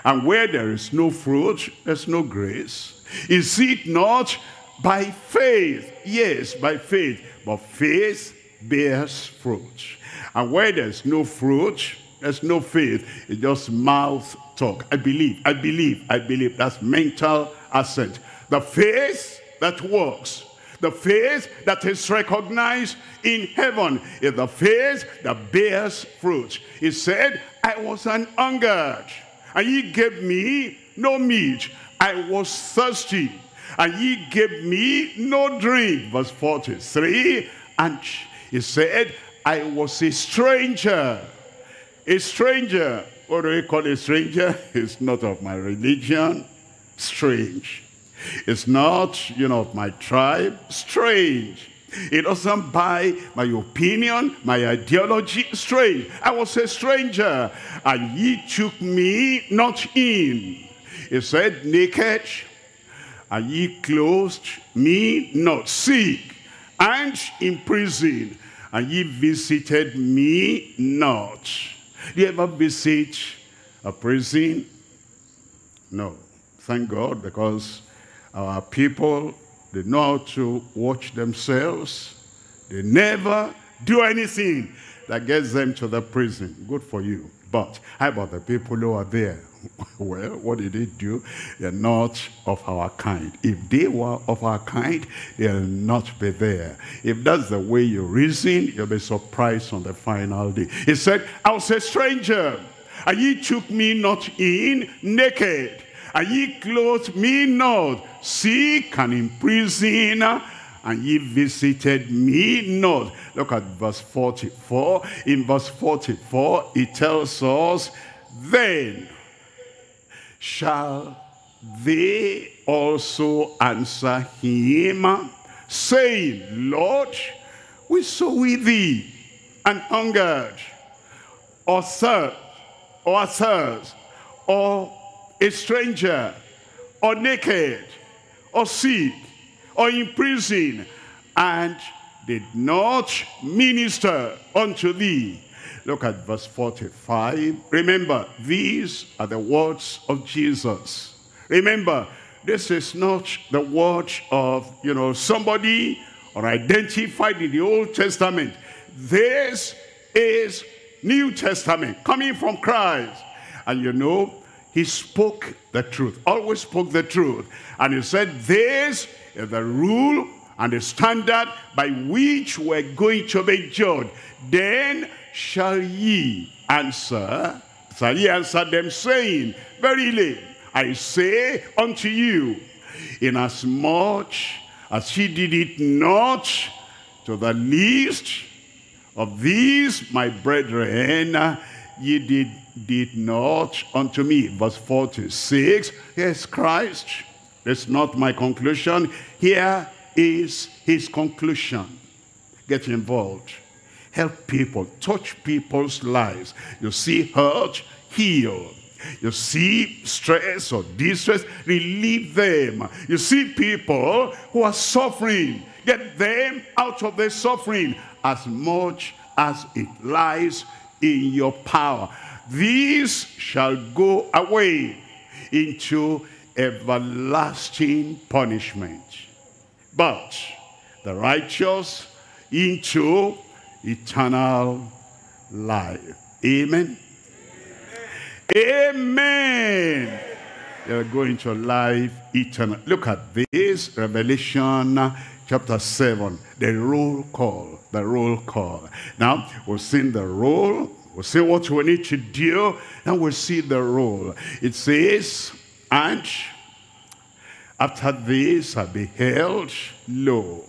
And where there is no fruit, there's no grace. Is it not by faith? Yes, by faith. But faith bears fruit. And where there's no fruit, there's no faith. It's just mouth talk. I believe, I believe, I believe. That's mental assent. The faith that works the faith that is recognized in heaven is the faith that bears fruit. He said, I was an hungered, and ye gave me no meat. I was thirsty, and ye gave me no drink. Verse 43, and he said, I was a stranger, a stranger, what do we call a stranger? It's not of my religion, strange. It's not, you know, my tribe, strange. It doesn't buy my opinion, my ideology, strange. I was a stranger, and ye took me not in. He said, naked, and ye clothed me not, sick, and in prison, and ye visited me not. Do you ever visit a prison? No. Thank God, because our people, they know how to watch themselves. They never do anything that gets them to the prison. Good for you. But how about the people who are there? well, what did they do? They're not of our kind. If they were of our kind, they'll not be there. If that's the way you reason, you'll be surprised on the final day. He said, I was a stranger, and ye took me not in naked, and ye clothed me not, sick and in prison, and ye visited me not. Look at verse 44. In verse 44, it tells us, Then shall they also answer him, saying, Lord, we saw with thee, and hungered, or thirst, or thirst, or a stranger, or naked, or sick, or in prison, and did not minister unto thee. Look at verse 45. Remember, these are the words of Jesus. Remember, this is not the word of, you know, somebody or identified in the Old Testament. This is New Testament coming from Christ. And you know, he spoke the truth, always spoke the truth. And he said, this is the rule and the standard by which we're going to be judged. Then shall ye answer? Shall ye answer them, saying, Verily, I say unto you, inasmuch as he did it not to the least of these my brethren, ye did, did not unto me. Verse 46, yes, Christ. That's not my conclusion. Here is his conclusion. Get involved help people, touch people's lives. You see hurt, heal. You see stress or distress, relieve them. You see people who are suffering, get them out of their suffering as much as it lies in your power. These shall go away into everlasting punishment. But the righteous into eternal life. Amen. Amen. Amen. You're going to life eternal. Look at this, Revelation chapter 7, the roll call, the roll call. Now, we'll sing the roll, we'll see what we need to do, and we'll see the roll. It says, and after this I beheld, lo,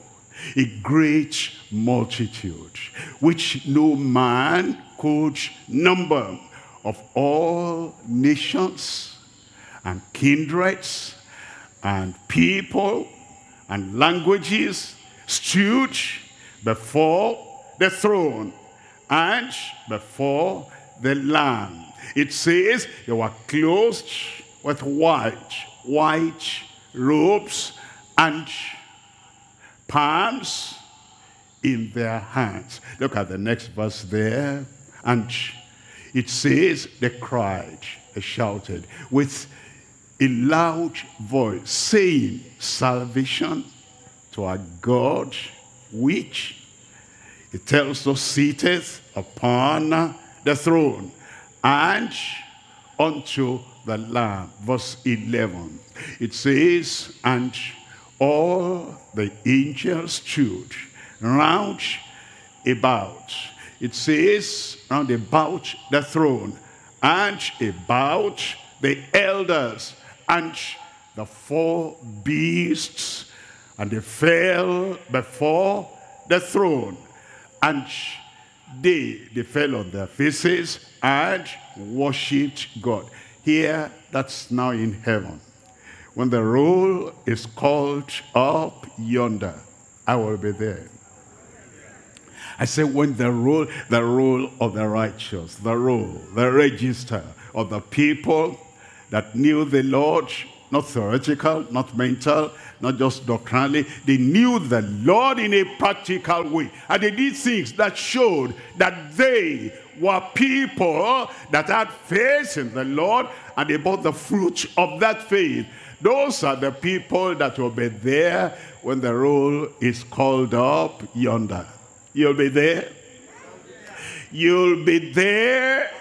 a great multitude, which no man could number, of all nations and kindreds and people and languages stood before the throne and before the Lamb. It says they were clothed with white, white robes and palms in their hands. Look at the next verse there. And it says, they cried, they shouted with a loud voice, saying, Salvation to our God, which it tells us seateth upon the throne, and unto the Lamb. Verse 11. It says, and all the angels stood round about. It says round about the throne and about the elders and the four beasts and they fell before the throne and They, they fell on their faces and worshipped God. Here, that's now in heaven. When the roll is called up yonder, I will be there. I say when the roll, the roll of the righteous, the roll, the register of the people that knew the Lord, not theoretical, not mental, not just doctrinally. They knew the Lord in a practical way. And they did things that showed that they were people that had faith in the Lord and they brought the fruit of that faith. Those are the people that will be there when the roll is called up yonder. You'll be there. You'll be there.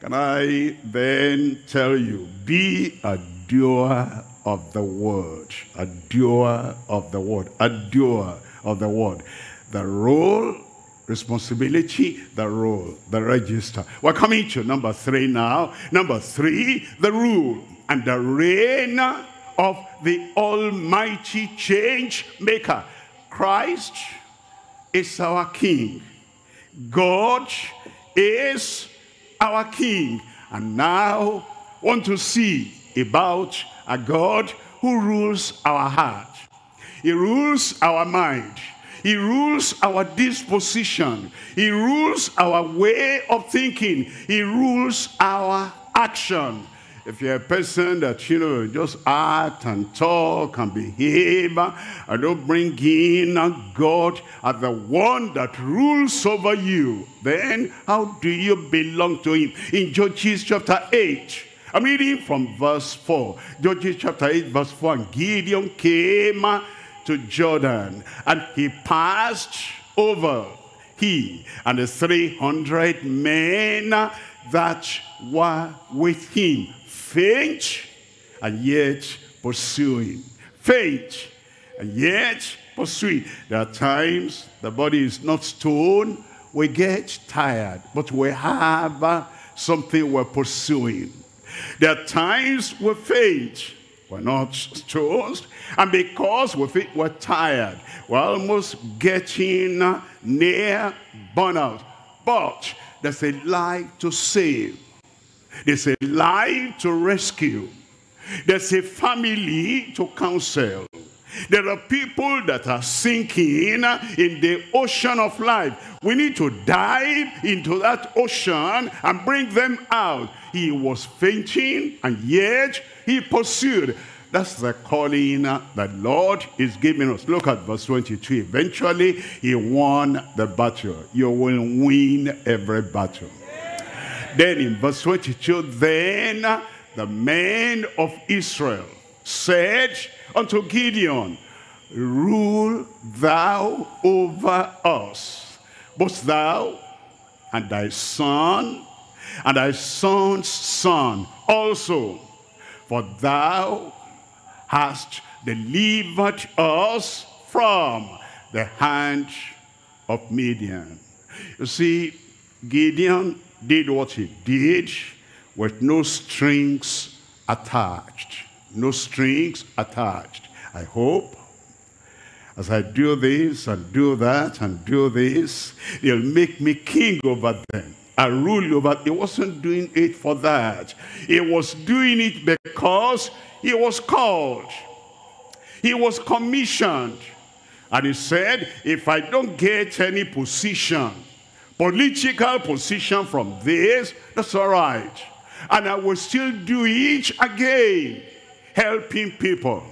Can I then tell you, be a doer of the word. A doer of the word. A doer of the word. The role, responsibility, the roll, the register. We're coming to number three now. Number three, the rule and the reign of the almighty change maker. Christ is our king. God is our king. And now want to see about a God who rules our heart. He rules our mind. He rules our disposition. He rules our way of thinking. He rules our action. If you're a person that, you know, just act and talk and behave and don't bring in God as the one that rules over you, then how do you belong to him? In Judges chapter 8, I'm reading from verse 4. Judges chapter 8, verse 4. And Gideon came to Jordan, and he passed over, he and the 300 men that were with him, faint and yet pursuing. Faint and yet pursuing. There are times the body is not stone, we get tired, but we have uh, something we're pursuing. There are times we faint. We're not stressed. And because we feel we're tired, we're almost getting near burnout. But there's a life to save. There's a life to rescue. There's a family to counsel. There are people that are sinking in the ocean of life. We need to dive into that ocean and bring them out. He was fainting and yet he pursued. That's the calling that Lord is giving us. Look at verse 22. Eventually, he won the battle. You will win every battle. Then in verse 22, then the men of Israel said unto Gideon, Rule thou over us, both thou and thy son, and thy son's son also, for thou hast delivered us from the hand of Midian. You see, Gideon did what he did with no strings attached no strings attached. I hope as I do this and do that and do this, they'll make me king over them. I rule over. He wasn't doing it for that. He was doing it because he was called. He was commissioned. And he said, if I don't get any position, political position from this, that's all right. And I will still do it again helping people.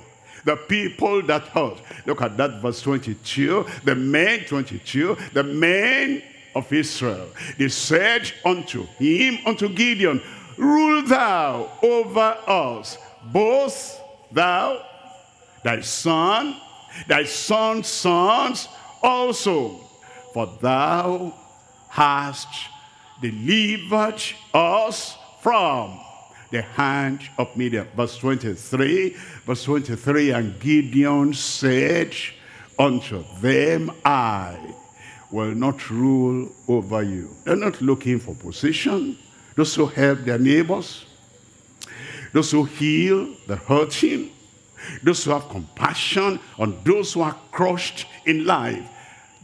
The people that hurt. Look at that verse 22. The men, 22, the men of Israel. They said unto him, unto Gideon, Rule thou over us, both thou, thy son, thy son's sons also. For thou hast delivered us from the hand of Midian. Verse 23, verse 23, and Gideon said unto them, I will not rule over you. They're not looking for position. Those who help their neighbors, those who heal the hurting, those who have compassion on those who are crushed in life.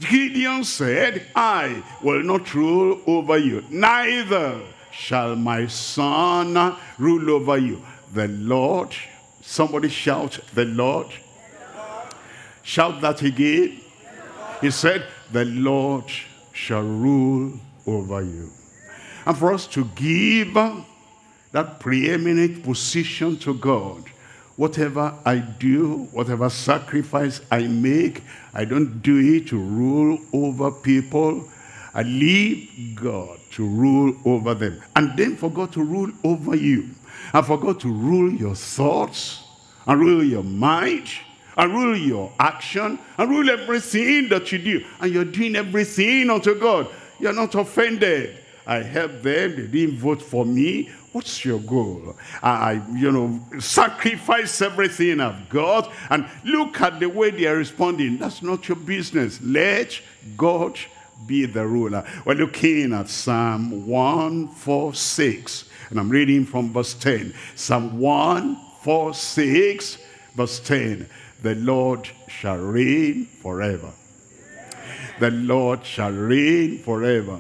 Gideon said, I will not rule over you, neither shall my son rule over you. The Lord, somebody shout, the Lord. Shout that again. He said, the Lord shall rule over you. And for us to give that preeminent position to God, whatever I do, whatever sacrifice I make, I don't do it to rule over people. I leave God to rule over them. And then for God to rule over you. And for God to rule your thoughts, and rule your mind, and rule your action, and rule everything that you do. And you're doing everything unto God. You're not offended. I helped them, they didn't vote for me. What's your goal? I, you know, sacrifice everything I've got and look at the way they are responding. That's not your business. Let God be the ruler. We're looking at Psalm 146, and I'm reading from verse 10. Psalm 146, verse 10. The Lord shall reign forever. The Lord shall reign forever.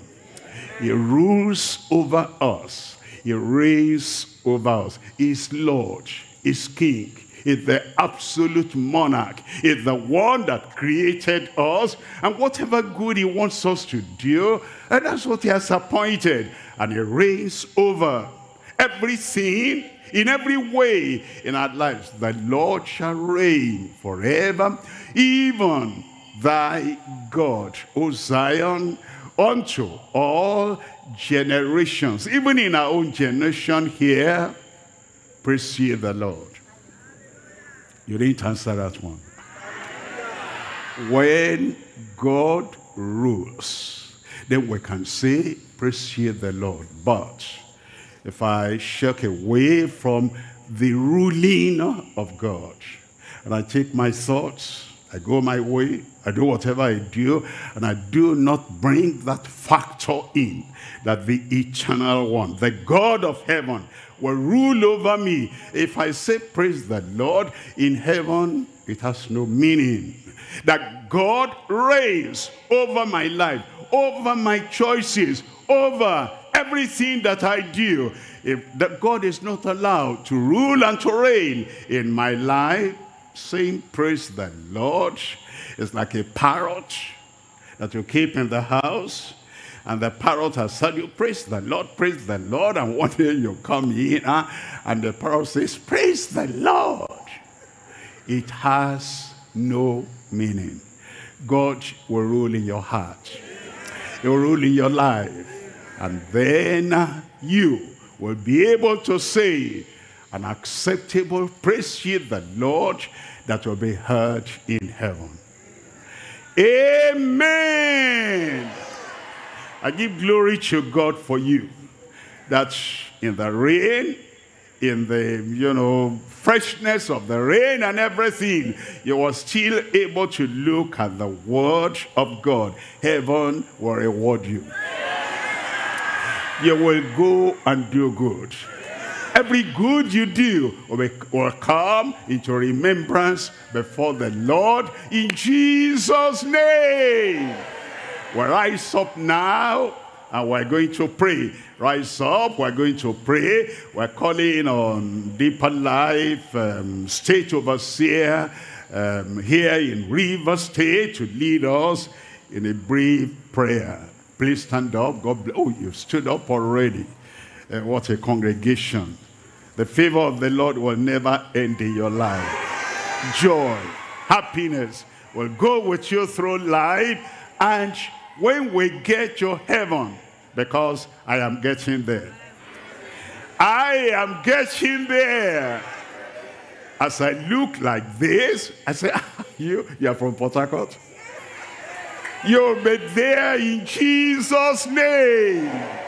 He rules over us. He reigns over us. He's Lord. He's King. He's the absolute monarch. He's the one that created us. And whatever good he wants us to do, and that's what he has appointed. And he reigns over everything in every way in our lives. The Lord shall reign forever, even thy God, O Zion, unto all generations. Even in our own generation here, praise the Lord. You didn't answer that one. When God rules, then we can say, praise the Lord. But if I shirk away from the ruling of God, and I take my thoughts, I go my way, I do whatever I do, and I do not bring that factor in, that the eternal one, the God of heaven, will rule over me. If I say, praise the Lord, in heaven, it has no meaning. That God reigns over my life, over my choices, over everything that I do. If that God is not allowed to rule and to reign in my life, saying, praise the Lord, is like a parrot that you keep in the house. And the parrot has said, you praise the Lord, praise the Lord. And one day you come in huh? and the parrot says, praise the Lord. It has no meaning. God will rule in your heart. He will rule in your life. And then you will be able to say, an acceptable praise ye the Lord that will be heard in heaven. Amen. I give glory to God for you that in the rain, in the, you know, freshness of the rain and everything, you were still able to look at the word of God. Heaven will reward you. You will go and do good every good you do will, come into remembrance before the Lord in Jesus' name. We'll rise up now and we're going to pray. Rise up, we're going to pray. We're calling on Deeper Life, um, State Overseer um, here in River State to lead us in a brief prayer. Please stand up. God bless. Oh, you stood up already. Uh, what a congregation. The favor of the Lord will never end in your life. Joy, happiness will go with you through life. And when we get to heaven, because I am getting there. I am getting there. As I look like this, I say, you, you are from Port Harcourt? You'll be there in Jesus' name.